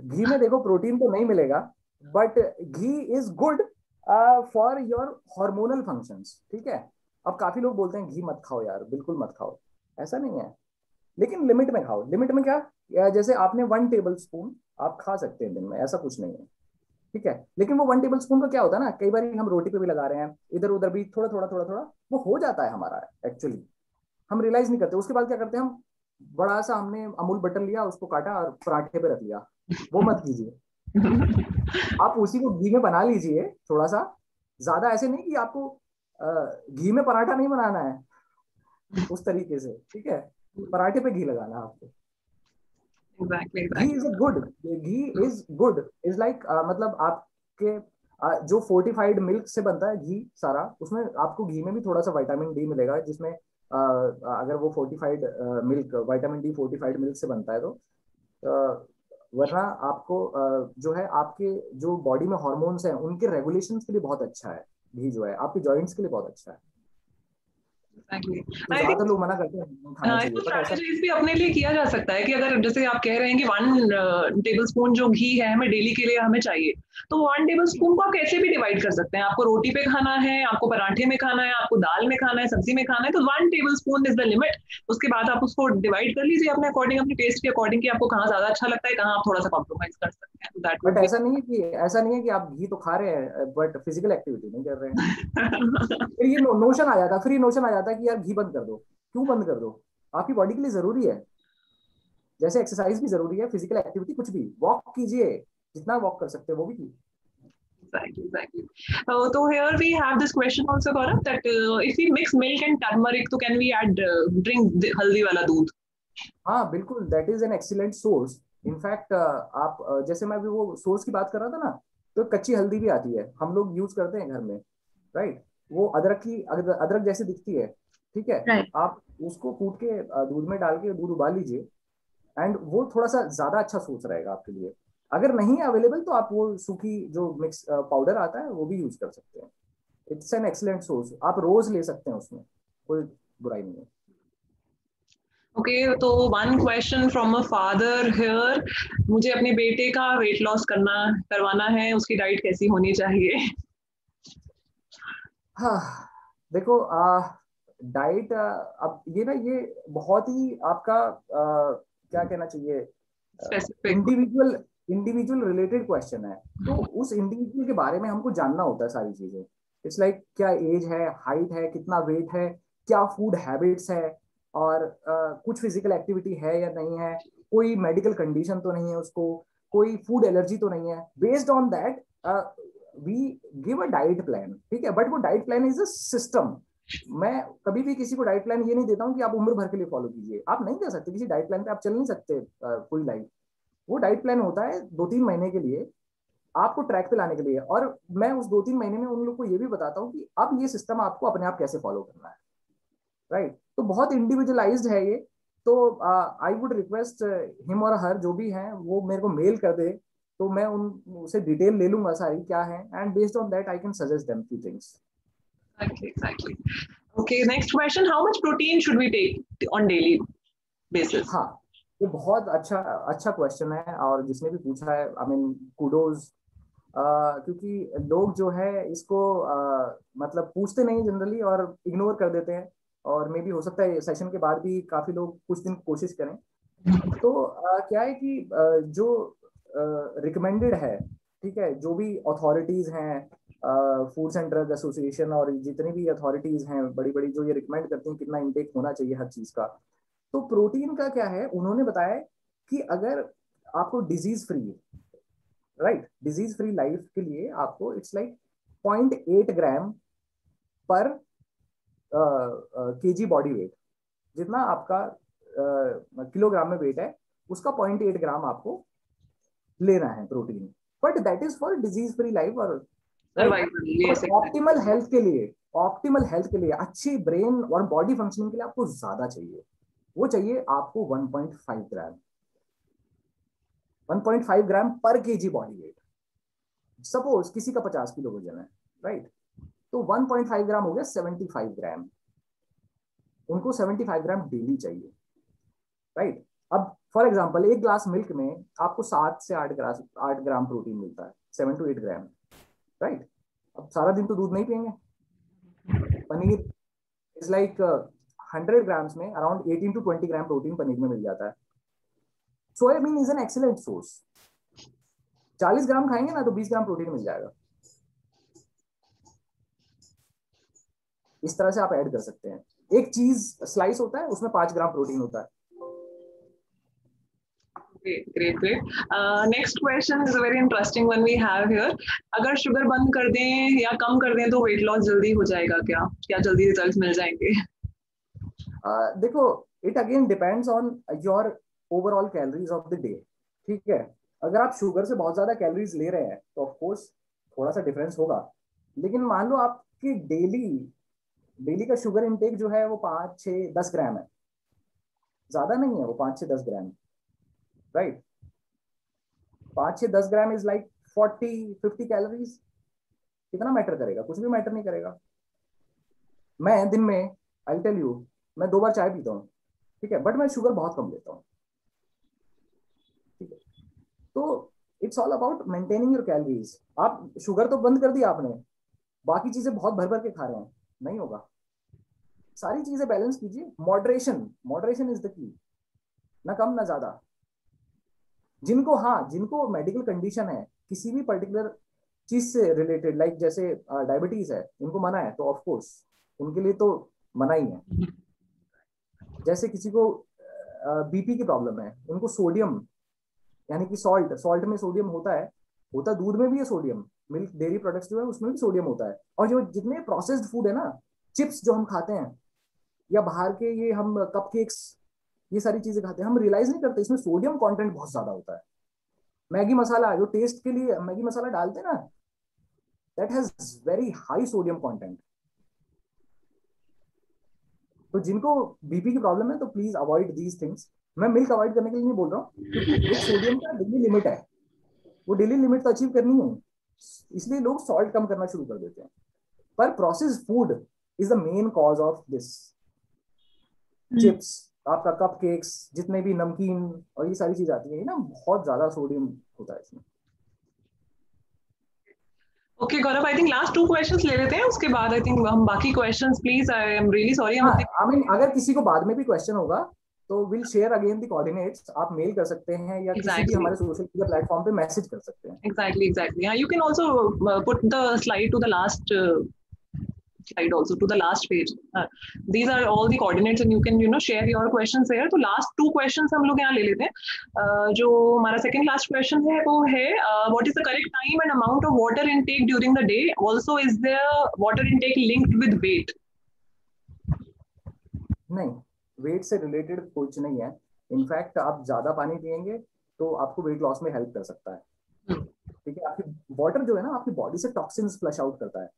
घी में देखो प्रोटीन तो नहीं मिलेगा but ghee is good for your hormonal functions ठीक है? अब काफ़ी लोग बोलते हैं, घी मत खाओ यार, बिल्कुल मत खाओ। ऐसा नहीं है। लेकिन लिमिट में खाओ। लिमिट में क्या? जैसे आपने वन टेबल स्पून आप खा सकते हैं दिन में, ऐसा कुछ नहीं है। ठीक है? लेकिन वो वन टेबल स्पून का क्या होता है ना, कई बार हम रोटी पे भी लगा रहे हैं, इधर उधर भी थोड़ा थोड़ा थोड़ा थोड़ा, वो हो जाता है हमारा एक्चुअली हम रियलाइज़ नहीं करते। उसके बाद क्या करते हैं हम? बड़ा सा हमने अमूल बटन लिया, उसको काटा और पराठे पे रख लिया। वो मत कीजिए। *laughs* आप उसी को घी में बना लीजिए थोड़ा सा ज़्यादा ऐसे नहीं कि आपको घी में पराठा नहीं बनाना है। उस तरीके से ठीक है? पराठे पे घी लगाना आपको। Ghee is good ghee is good is like मतलब आपके uh, जो फोर्टिफाइड मिल्क से बनता है घी सारा उसमें आपको घी में भी थोड़ा सा विटामिन डी मिलेगा जिसमें uh, अगर वो fortified milk vitamin D fortified milk से बनता है तो uh, वरना आपको जो है आपके जो बॉडी में हॉर्मोन्स हैं, उनके रेगुलेशन के लिए बहुत अच्छा है, घी जो है, आपके जॉइंट्स के लिए बहुत अच्छा है। तो लोग मना करते हैं तो भी अपने लिए किया जा सकता है कि अगर जैसे आप कह रहे हैं कि वन टेबल स्पून जो घी है हमें डेली के लिए हमें चाहिए तो वन टेबल स्पून को आप कैसे भी डिवाइड कर सकते हैं? आपको रोटी पे खाना है आपको पराठे में खाना है आपको दाल में खाना है सब्ज़ी में खाना है तो one tablespoon is the limit उसके बाद आप उसको डिवाइड कर लीजिए अपने अकॉर्डिंग अपने टेस्ट के अकॉर्डिंग कि आपको कहाँ ज़्यादा अच्छा लगता है कहाँ आप थोड़ा सा कॉम्प्रोमाइज कर सकते हैं। बट ऐसा नहीं है कि ऐसा नहीं है कि आप घी तो खा रहे हैं बट फ़िज़िकल एक्टिविटी नहीं कर रहे हैं। *laughs* फिर ये नोशन आ जाता फिर ये नोशन आ जाता है कि यार घी बंद कर दो। क्यों बंद कर दो? आपकी बॉडी के लिए ज़रूरी है। जैसे एक्सरसाइज भी ज़रूरी है फ़िज़िकल एक्टिविटी कुछ भी। वॉक कीजिए जितना वॉक कर सकते हैं वो भी कीजिए। Exactly, exactly. Uh, so here we have this question also, Gaurav, that uh, if we mix milk and turmeric, so can we add uh, drink haldi wala दूध? हाँ बिल्कुल। That is an excellent source in fact आप uh, जैसे मैं भी वो source की बात कर रहा था ना तो कच्ची हल्दी भी आती है। हम लोग यूज़ करते हैं घर में राइट right? वो अदरक की अदरक जैसे दिखती है ठीक है? Right. आप उसको कूट के दूध में डाल के दूध उबाल लीजिए एंड वो थोड़ा सा ज़्यादा अच्छा सोर्स रहेगा आपके लिए। अगर नहीं है अवेलेबल तो आप वो सूखी जो मिक्स पाउडर आता है वो भी यूज़ कर सकते हैं। इट्स एन एक्सलेंट सोर्स आप रोज ले सकते हैं उसमें कोई बुराई नहीं है। ओके okay, तो one question from a father here मुझे अपने बेटे का वेट लॉस करना करवाना है उसकी डाइट कैसी होनी चाहिए? हाँ देखो डाइट अब ये ना ये बहुत ही आपका आ, क्या कहना चाहिए? इंडिविजुअल इंडिविजुअल रिलेटेड क्वेश्चन है। तो उस इंडिविजुअल के बारे में हमको जानना होता है सारी चीज़ें। इट्स लाइक like, क्या एज है हाइट है कितना वेट है क्या फ़ूड हैबिट्स है और uh, कुछ फ़िज़िकल एक्टिविटी है या नहीं है कोई मेडिकल कंडीशन तो नहीं है उसको कोई फ़ूड एलर्जी तो नहीं है। Based on that we give a diet plan ठीक है? बट वो diet plan is a system मैं कभी भी किसी को डाइट प्लान ये नहीं देता हूँ कि आप उम्र भर के लिए फॉलो कीजिए। आप नहीं कर सकते, किसी डाइट प्लान पे आप चल नहीं सकते कोई लाइफ वो डाइट प्लान होता है दो तीन महीने के लिए आपको ट्रैक पे लाने के लिए। और मैं उस दो तीन महीने में उन लोग को ये भी बताता हूँ कि अब ये सिस्टम आपको अपने आप कैसे फॉलो करना है राइट right? तो बहुत इंडिविजुअलाइज है ये। तो आई वुड रिक्वेस्ट हिम और हर जो भी हैं, वो मेरे को मेल कर दे। तो मैं उन उसे डिटेल ले लूँगा सारी क्या है and based on that I can suggest them few things exactly exactly. Okay next question. How much protein should we take on daily basis? हाँ ये बहुत अच्छा अच्छा क्वेश्चन है और जिसने भी पूछा है आई मीन कुडोज क्योंकि लोग जो है इसको uh, मतलब पूछते नहीं जनरली और इग्नोर कर देते हैं और मे भी हो सकता है सेशन के बाद भी काफ़ी लोग कुछ दिन कोशिश करें। तो uh, क्या है कि uh, जो रिकमेंडेड है, ठीक है? जो भी अथॉरिटीज हैं फूड्स एंड ड्रग एसोसिएशन और जितनी भी अथॉरिटीज हैं बड़ी बड़ी जो ये रिकमेंड करती हैं कितना इंटेक होना चाहिए हर चीज़ का। तो प्रोटीन का क्या है? उन्होंने बताया कि अगर आपको disease free right disease free life के लिए आपको it's like point eight gram per K G body weight जितना आपका किलोग्राम में वेट है, उसका पॉइंट एट ग्राम आपको लेना है protein. But that is for disease free life और ऑप्टिमल हेल्थ के लिए ऑप्टिमल हेल्थ के लिए अच्छी ब्रेन और बॉडी फंक्शनिंग के लिए आपको ज़्यादा चाहिए। वो चाहिए आपको 1.5 ग्राम 1.5 ग्राम पर केजी बॉडी वेट सपोज़ किसी का 50 किलो वज़न है राइट तो 1.5 ग्राम हो गया 75 ग्राम उनको 75 ग्राम डेली चाहिए राइट अब फॉर एग्ज़ाम्पल एक ग्लास मिल्क में आपको सात से आठ ग्रास, आठ ग्राम प्रोटीन मिलता है seven to eight gram right अब सारा दिन तो दूध नहीं पियेंगे। Paneer is like hundred grams में around eighteen to twenty gram protein paneer में मिल जाता है। Soybean is an excellent source चालीस ग्राम खाएँगे ना तो बीस ग्राम प्रोटीन मिल जाएगा। इस तरह से आप ऐड कर सकते हैं। एक चीज़ स्लाइस होता है, उसमें पाँच ग्राम प्रोटीन होता है। Great, great. Uh, next question is a very interesting one we have here. अगर शुगर बंद कर दें या कम कर दें तो वेट लॉस जल्दी हो जाएगा क्या? क्या जल्दी रिज़ल्ट मिल जाएँगे? Uh, देखो it again depends on your overall calories of the day ठीक है? अगर आप शुगर से बहुत ज़्यादा कैलोरीज ले रहे हैं तो ऑफ़ कोर्स थोड़ा सा डिफरेंस होगा। लेकिन मान लो आपकी डेली डेली का शुगर इनटेक जो है वो पाँच छः दस ग्राम है। ज़्यादा नहीं है वो पाँच छः दस ग्राम राइट पाँच छह दस gram is like forty fifty calories कितना मैटर करेगा? कुछ भी मैटर नहीं करेगा. मैं दिन में आई टेल यू मैं दो बार चाय पीता हूँ, ठीक है? बट मैं शुगर बहुत कम लेता हूँ. है? तो it's all about maintaining your calories आप शुगर तो बंद कर दी आपने, बाकी चीज़ें बहुत भर भर के खा रहे हैं, नहीं होगा. सारी चीज़ें बैलेंस कीजिए. Moderation moderation is the key ना कम, ना ज़्यादा. जिनको हाँ जिनको मेडिकल कंडीशन है किसी भी पर्टिकुलर चीज़ से रिलेटेड लाइक जैसे डायबिटीज़ है उनको मना है तो ऑफ़ कोर्स उनके लिए तो मना ही है। जैसे किसी को बीपी की प्रॉब्लम है उनको सोडियम यानी कि सॉल्ट सॉल्ट में सोडियम होता है होता दूध में भी है सोडियम मिल्क डेयरी प्रोडक्ट्स जो है उसमें भी सोडियम होता है। और जो जितने प्रोसेस्ड फ़ूड है ना चिप्स जो हम खाते हैं या बाहर के ये हम कपकेक्स ये सारी चीज़ें खाते हैं। हम रियलाइज़ नहीं करते इसमें सोडियम कंटेंट बहुत ज़्यादा होता है। मैगी मसाला जो टेस्ट के लिए मैगी मसाला डालते ना that has very high sodium content तो जिनको बीपी की प्रॉब्लम है तो प्लीज़ अवॉइड दीज थिंग्स मैं मिल्क अवॉइड करने के लिए नहीं बोल रहा हूँ क्योंकि सोडियम का डेली लिमिट है। वो डेली लिमिट तो अचीव करनी है। इसलिए लोग सॉल्ट कम करना शुरू कर देते हैं। पर process food is the main cause of this chips आपका कप केक्स जितने भी नमकीन और ये सारी चीज़ आती है ना बहुत ज़्यादा सोडियम होता है इसमें। Okay Gaurav I think last two questions ले लेते हैं उसके बाद आई थिंक हम बाकी questions please I am really sorry I mean अगर किसी को बाद में भी क्वेश्चन होगा तो will share again the coordinates आप मेल कर सकते हैं या exactly. किसी भी हमारे सोशल मीडिया प्लेटफॉर्म पे मैसेज कर सकते हैं। Exactly exactly you can also put the slide to the last slide also to the last page. Uh, these are all the coordinates and you can you know share your questions there. तो last two questions हम लोग यहाँ ले लेते हैं uh, जो हमारा second last question है वो है uh, what is the correct time and amount of water intake during the day? Also is there water intake linked with weight? नहीं वेट से रिलेटेड कुछ नहीं है इनफैक्ट आप ज़्यादा पानी पियेंगे तो आपको वेट लॉस में हेल्प कर सकता है ठीक है? आपकी वाटर जो है ना आपकी बॉडी से टॉक्सिन्स फ्लश आउट करता है।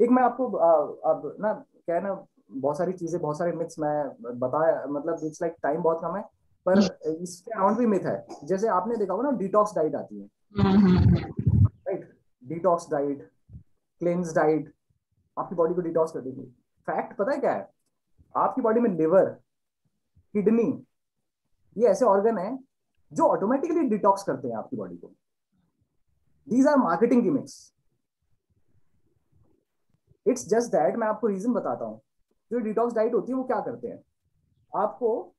एक मैं आपको अब ना क्या है ना बहुत सारी चीज़ें बहुत सारे मिथ्स मैं बताया मतलब इट्स लाइक टाइम बहुत कम है पर इसके अराउंड भी मिथ है। जैसे आपने देखा होगा ना डिटॉक्स डाइट आती है। Right detox diet cleanse diet आपकी बॉडी को डिटॉक्स कर देगी। फैक्ट पता है क्या है? आपकी बॉडी में लिवर किडनी ये ऐसे ऑर्गन है जो ऑटोमेटिकली डिटॉक्स करते हैं आपकी बॉडी को। These are marketing gimmicks it's just that मैं आपको रीजन बताता हूँ। जो डिटॉक्स डाइट होती है वो क्या करते हैं? आपको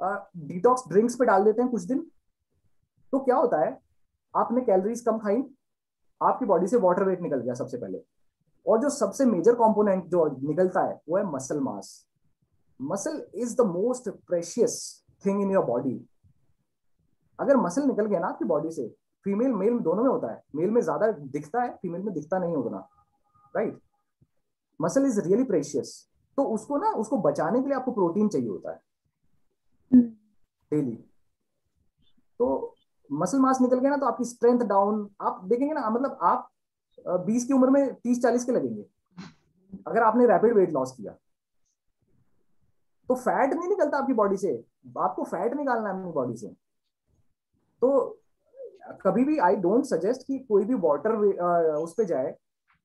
डिटॉक्स uh, ड्रिंक्स पे डाल देते हैं कुछ दिन। तो क्या होता है? आपने कैलोरीज कम खाई आपकी बॉडी से वाटर वेट निकल गया सबसे पहले। और जो सबसे मेजर कंपोनेंट जो निकलता है वो है muscle mass muscle is the most precious thing in your body अगर मसल निकल गया ना आपकी बॉडी से फीमेल मेल दोनों में होता है। मेल में ज़्यादा दिखता है फीमेल में दिखता नहीं उतना right muscle is really precious तो उसको ना उसको बचाने के लिए आपको प्रोटीन चाहिए होता है। Daily hmm. तो मसल मास निकल गया ना तो आपकी स्ट्रेंथ डाउन आप देखेंगे ना मतलब आप बीस की उम्र में तीस चालीस के लगेंगे। अगर आपने रैपिड वेट लॉस किया। तो फैट नहीं निकलता आपकी बॉडी से। आपको फैट निकालना है अपनी बॉडी से। तो कभी भी आई डोंट सजेस्ट कि कोई भी वाटर उस पे जाए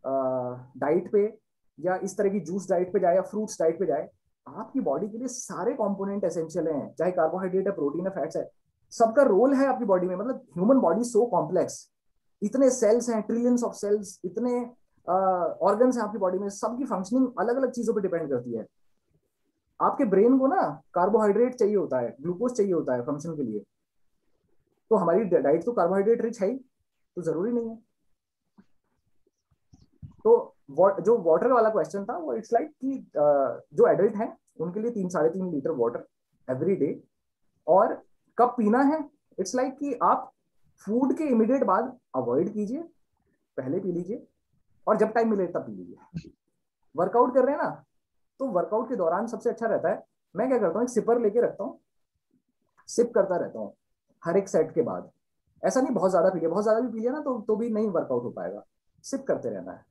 डाइट पे, या इस तरह की जूस डाइट पे जाए, या फ्रूट्स डाइट पे जाए, आपकी बॉडी के लिए सारे कंपोनेंट एसेंशियल हैं, चाहे कार्बोहाइड्रेट है प्रोटीन है फैट्स है, सबका रोल है आपकी बॉडी में मतलब ह्यूमन बॉडी सो कॉम्प्लेक्स इतने सेल्स हैं ट्रिलियंस ऑफ़ सेल्स इतने ऑर्गन्स हैं आपकी बॉडी में, सबकी फंक्शनिंग अलग अलग चीज़ों पर डिपेंड करती है। आपके ब्रेन को ना कार्बोहाइड्रेट चाहिए होता है ग्लूकोज चाहिए होता है फ़ंक्शन के लिए। तो हमारी डाइट तो कार्बोहाइड्रेट रिच है तो ज़रूरी नहीं है। तो जो वाटर वाला क्वेश्चन था, वो इट्स लाइक कि जो एडल्ट हैं, उनके लिए तीन, साढ़े तीन लीटर वाटर एवरी डे और कब पीना है इट्स लाइक कि आप फ़ूड के इमीडिएट बाद अवॉइड कीजिए, पहले पी लीजिए, और जब टाइम मिले तब पी लीजिए। वर्कआउट कर रहे हैं ना तो वर्कआउट के दौरान सबसे अच्छा रहता है, मैं क्या करता हूँ, एक सिपर लेके रखता हूँ सिप करता रहता हूँ। हर एक सेट के बाद। ऐसा नहीं बहुत ज़्यादा पी लिया। बहुत ज़्यादा भी पी लिया ना तो तो भी नहीं वर्कआउट हो पाएगा। सिप करते रहना है।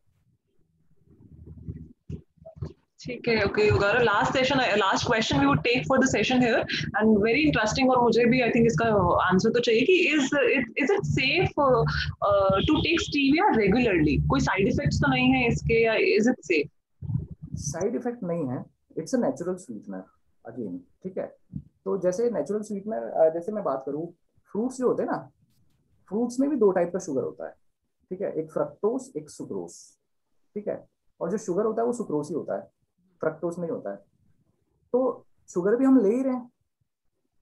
ठीक है okay Gaurav last session last question we would take for the session here and very interesting और मुझे भी आई थिंक इसका आंसर तो चाहिए कि is is it safe to take stevia regularly कोई साइड इफेक्ट्स तो नहीं है इसके या is it safe side effect नहीं है। It's a natural sweetener again ठीक है? तो जैसे नेचुरल स्वीटनर जैसे मैं बात करूँ फ्रूट्स जो होते हैं ना फ्रूट्स में भी दो टाइप का शुगर होता है ठीक है? एक फ्रक्टोस एक सुक्रोस ठीक है? और जो शुगर होता है वो सुक्रोस ही होता है फ्रक्टोस नहीं होता है। तो शुगर भी हम ले ही रहे हैं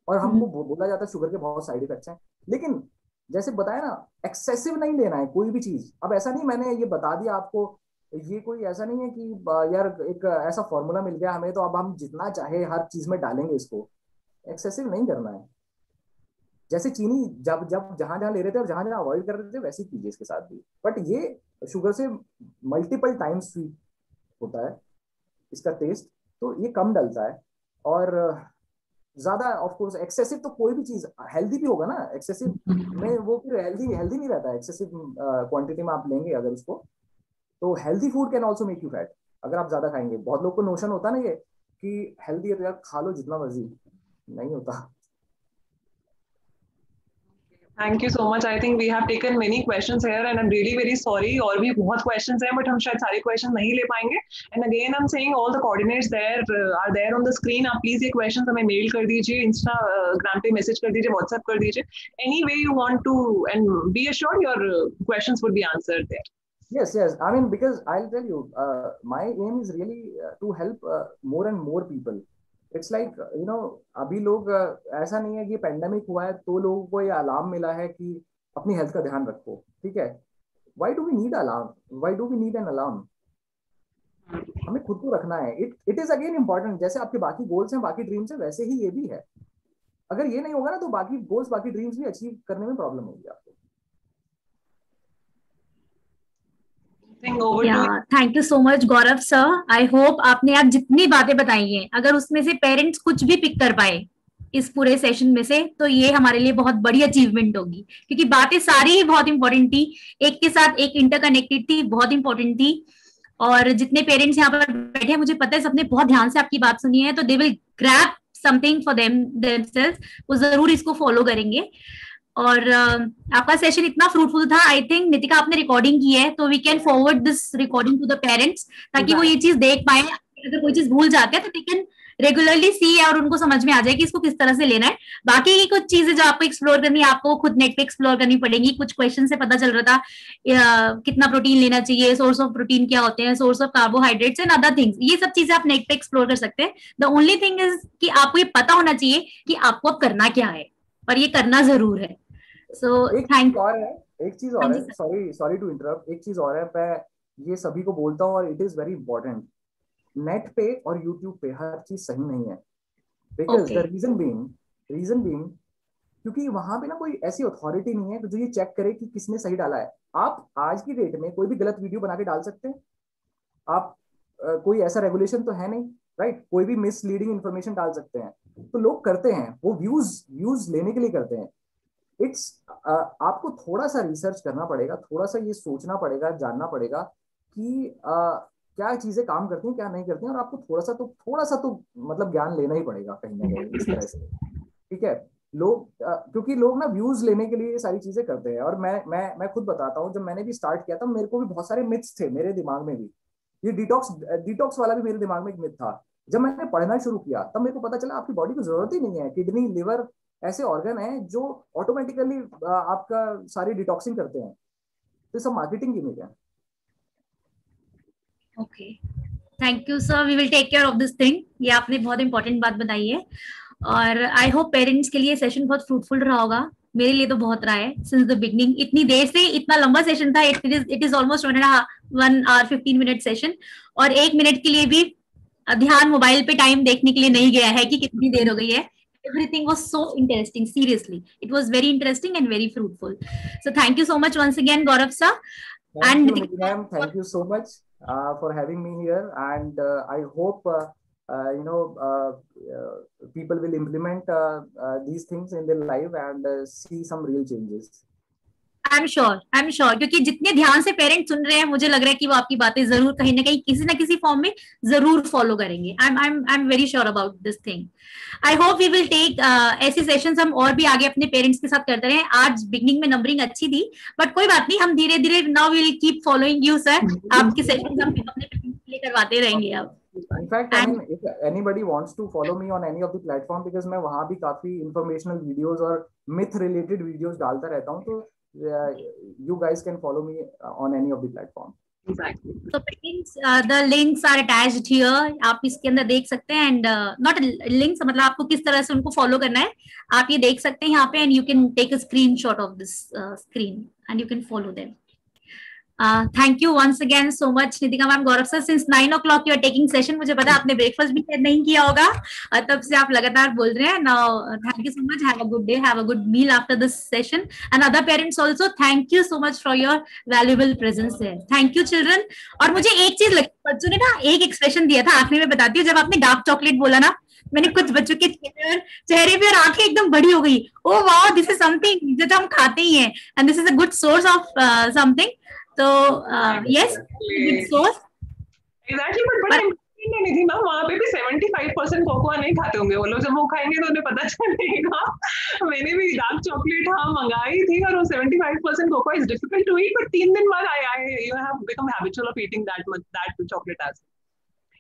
और हमको हम्म। बोला जाता है शुगर के बहुत साइड इफेक्ट्स हैं। लेकिन जैसे बताया ना एक्सेसिव नहीं लेना है कोई भी चीज़। अब ऐसा नहीं मैंने ये बता दिया आपको ये कोई ऐसा नहीं है कि यार एक ऐसा फॉर्मूला मिल गया हमें तो अब हम जितना चाहे हर चीज़ में डालेंगे इसको। एक्सेसिव नहीं करना है। जैसे चीनी जब जब जहाँ जहाँ ले रहे थे और जहाँ जहाँ अवॉइड कर रहे थे, वैसे ही कीजिए इसके साथ भी। बट ये शुगर से मल्टीपल टाइम्स स्वीट होता है, इसका टेस्ट तो ये कम डलता है। और ज़्यादा ऑफ़ कोर्स एक्सेसिव तो कोई भी चीज़ हेल्दी भी होगा ना। एक्सेसिव में वो फिर हेल्दी हेल्दी नहीं रहता। एक्सेसिव क्वांटिटी में आप लेंगे अगर उसको तो healthy food can also make you fat अगर आप ज़्यादा खाएँगे। बहुत लोग को नोशन होता ना ये, कि हेल्दी है तो खा लो जितना मर्ज़ी। नहीं होता। Thank you so much I think we have taken many questions here and I am really very sorry और भी बहुत क्वेश्चंस हैं बट हम शायद सारे क्वेश्चन नहीं ले पाएँगे। And again I am saying all the coordinates there are there on the screen आप प्लीज़ ये क्वेश्चंस हमें मेल कर दीजिए इंस्टाग्राम पे मैसेज कर दीजिए व्हाट्सएप कर दीजिए। Any way you want to and be assured your questions would be answered there yes yes. I mean because i'll tell you uh, my aim is really uh, to help uh, more and more people. It's like you know अभी लोग ऐसा नहीं है कि pandemic हुआ है तो लोगों को ये अलार्म मिला है कि अपनी हेल्थ का ध्यान रखो, ठीक है? Why do we need alarm why do we need an alarm हमें खुद को रखना है। It it is again important जैसे आपके बाकी गोल्स हैं, बाकी ड्रीम्स हैं, वैसे ही ये भी है। अगर ये नहीं होगा ना तो बाकी गोल्स बाकी ड्रीम्स भी अचीव करने में प्रॉब्लम होगी आपको। Thank you so much Gaurav sir I hope आपने आप जितनी बातें बताई हैं अगर उसमें से पेरेंट्स कुछ भी पिक कर पाए इस पूरे सेशन में से तो ये हमारे लिए बहुत बड़ी अचीवमेंट होगी। क्योंकि बातें सारी ही बहुत इंपॉर्टेंट थी एक के साथ एक इंटरकनेक्टेड थी बहुत इंपॉर्टेंट थी। और जितने पेरेंट्स यहाँ पर बैठे हैं मुझे पता है सबने बहुत ध्यान से आपकी बात सुनी है तो they will grab something for them themselves वो ज़रूर इसको फॉलो करेंगे। और आपका सेशन इतना फ्रूटफुल था आई थिंक नितिका आपने रिकॉर्डिंग की है तो we can forward this recording to the parents ताकि वो ये चीज़ देख पाए। अगर कोई चीज़ भूल जाते हैं तो दे कैन रेगुलरली सी और उनको समझ में आ जाए कि इसको किस तरह से लेना है। बाकी की कुछ चीज़ें जो आपको एक्सप्लोर करनी है आपको खुद नेट पे एक्सप्लोर करनी पड़ेगी। कुछ क्वेश्चन से पता चल रहा था कितना प्रोटीन लेना चाहिए सोर्स ऑफ़ प्रोटीन क्या होते हैं source of carbohydrates and other things ये सब चीज़ें आप नेट पे एक्सप्लोर कर सकते हैं। द ओनली थिंग इज़ कि आपको ये पता होना चाहिए कि आपको अब करना क्या है और ये करना ज़रूर है। सो थैंक और है एक चीज़ और हाँ है सॉरी सॉरी टू इंटरप्ट एक चीज़ और है मैं ये सभी को बोलता हूँ और it is very important net पे और यूट्यूब पे हर चीज़ सही नहीं है. Because the reason being reason being क्योंकि वहाँ पे ना कोई ऐसी अथॉरिटी नहीं है जो ये चेक करे कि किसने सही डाला है. आप आज की डेट में कोई भी गलत वीडियो बना के डाल सकते हैं. आप आ, कोई ऐसा रेगुलेशन तो है नहीं राइट right? कोई भी मिसलीडिंग इन्फॉर्मेशन डाल सकते हैं. तो लोग करते हैं वो व्यूज़ व्यूज़ लेने के लिए करते हैं. इट्स आपको थोड़ा सा रिसर्च करना पड़ेगा थोड़ा सा ये सोचना पड़ेगा, जानना पड़ेगा कि क्या चीज़ें काम करती हैं, क्या नहीं करती हैं, और आपको थोड़ा सा तो थोड़ा सा तो मतलब ज्ञान लेना ही पड़ेगा कहीं ना कहीं इस तरह से। ठीक है? लोग क्योंकि लोग ना व्यूज़ लेने के लिए ये सारी चीज़ें करते हैं, और मैं मैं मैं खुद बताता हूँ, जब मैंने भी स्टार्ट किया था, मेरे को भी बहुत सारे मिथ्स थे मेरे दिमाग में भी। ये डिटॉक्स डिटॉक्स वाला भी मेरे दिमाग में एक मिथ था। जब मैंने पढ़ना शुरू किया, तब मेरे को पता चला आपकी बॉडी को ज़रूरत ही नहीं है किडनी लिवर ऐसे ऑर्गन है जो ऑटोमेटिकली आपका सारी डिटॉक्सिंग करते हैं। तो सब मार्केटिंग की है। Okay thank you sir we will take care of this thing ये आपने बहुत इंपॉर्टेंट बात बताई है। और आई होप पेरेंट्स के लिए सेशन बहुत फ्रूटफुल रहा होगा। मेरे लिए तो बहुत रहा है सिंस द बिगनिंग इतनी देर से इतना लंबा सेशन था it is it is almost one one hour fifteen minute session और एक मिनट के लिए भी ध्यान मोबाइल पे टाइम देखने के लिए नहीं गया है कि कितनी देर हो गई है। Everything was so interesting seriously. It was very interesting and very fruitful. So thank you so much once again gaurav sir. Thank and you, thank you so much uh, for having me here. And uh, i hope uh, uh, you know, uh, uh, people will implement these things in their life and see some real changes. I am sure I am sure क्योंकि जितने ध्यान से parents सुन रहे हैं मुझे लग रहा है कि वो आपकी बातें ज़रूर कहीं ना कहीं किसी ना किसी फॉर्म में ज़रूर फॉलो करेंगे. I am I am I am very sure about this thing I hope we will take ऐसे सेशन हम और भी आगे अपने पेरेंट्स के साथ करते रहे. आज बिगनिंग में नंबरिंग अच्छी थी बट कोई बात नहीं हम धीरे धीरे now will keep following you sir आपके सेशन हम अपने करवाते रहेंगे अब. In fact I mean if anybody wants to follow me on any of the platform because मैं वहाँ भी काफ़ी इंफॉर्मेशनल वीडियोस और मिथ रिलेटेड वीडियोस डालता रहता हूँ तो you guys can follow me on any of the platform Exactly. So links, uh, the links are attached here. आप इसके अंदर देख सकते हैं एंड नॉट लिंक्स मतलब आपको किस तरह से उनको फॉलो करना है आप ये देख सकते हैं यहाँ पे and you can take a screenshot of this screen and you can follow them thank you once again so much Nitika ma'am Gaurav sir since nine o'clock you taking session मुझे पता आपने ब्रेकफास्ट भी नहीं किया होगा। Uh, तब से आप लगातार बोल रहे हैं। Now thank you so much have a good day have a good meal after this session and other parents also thank you so much for your valuable presence thank you children और मुझे एक चीज़ लगी बच्चों ने ना एक expression दिया था आखिरी में बताती हूँ। जब आपने डार्क चॉकलेट बोला ना मैंने कुछ बच्चों के चेहरे पे और आँखें एकदम बड़ी हो गई। ओ वाह दिस इज़ समथिंग जो हम खाते ही हैं। And this is a good source of something तो yes source exactly but but नहीं थी ना वहाँ पे भी सेवेंटी फाइव परसेंट कोकोआ नहीं खाते होंगे वो लोग। जब वो खाएँगे तो उन्हें पता चलेगा। मैंने भी डार्क चॉकलेट हाँ मंगाई थी और वो seventy five percent cocoa is difficult to eat but तीन दिन बाद I I you have become habitual of eating that that chocolate age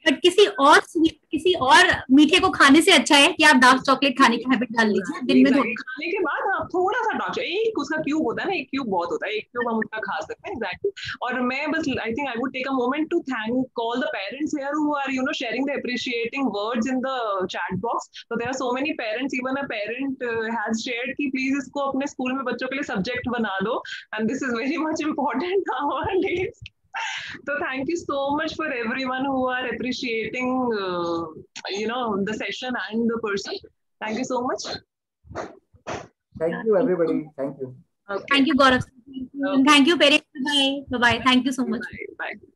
but किसी और स्वीट किसी और मीठे को खाने से अच्छा है कि आप डार्क चॉकलेट खाने की हैबिट डाल लीजिए दिन में खाने। के बाद आप थोड़ा सा डार्क एक उसका क्यूब होता है ना एक क्यूब बहुत होता है एक क्यूब हम उसका खा सकते हैं एग्जैक्टली और मैं बस I think I would take a moment to thank call the parents here who are you know sharing the appreciating words in the chat box तो there are so many parents even a parent has shared कि please इसको अपने school में बच्चों के लिए subject बना दो. And this is very much important nowadays so thank you so much for everyone who are appreciating uh, you know the session and the person. Thank you so much. Thank you everybody. Thank you. Okay. thank you gaurav thank you parents bye. Bye thank you so much. Bye, bye.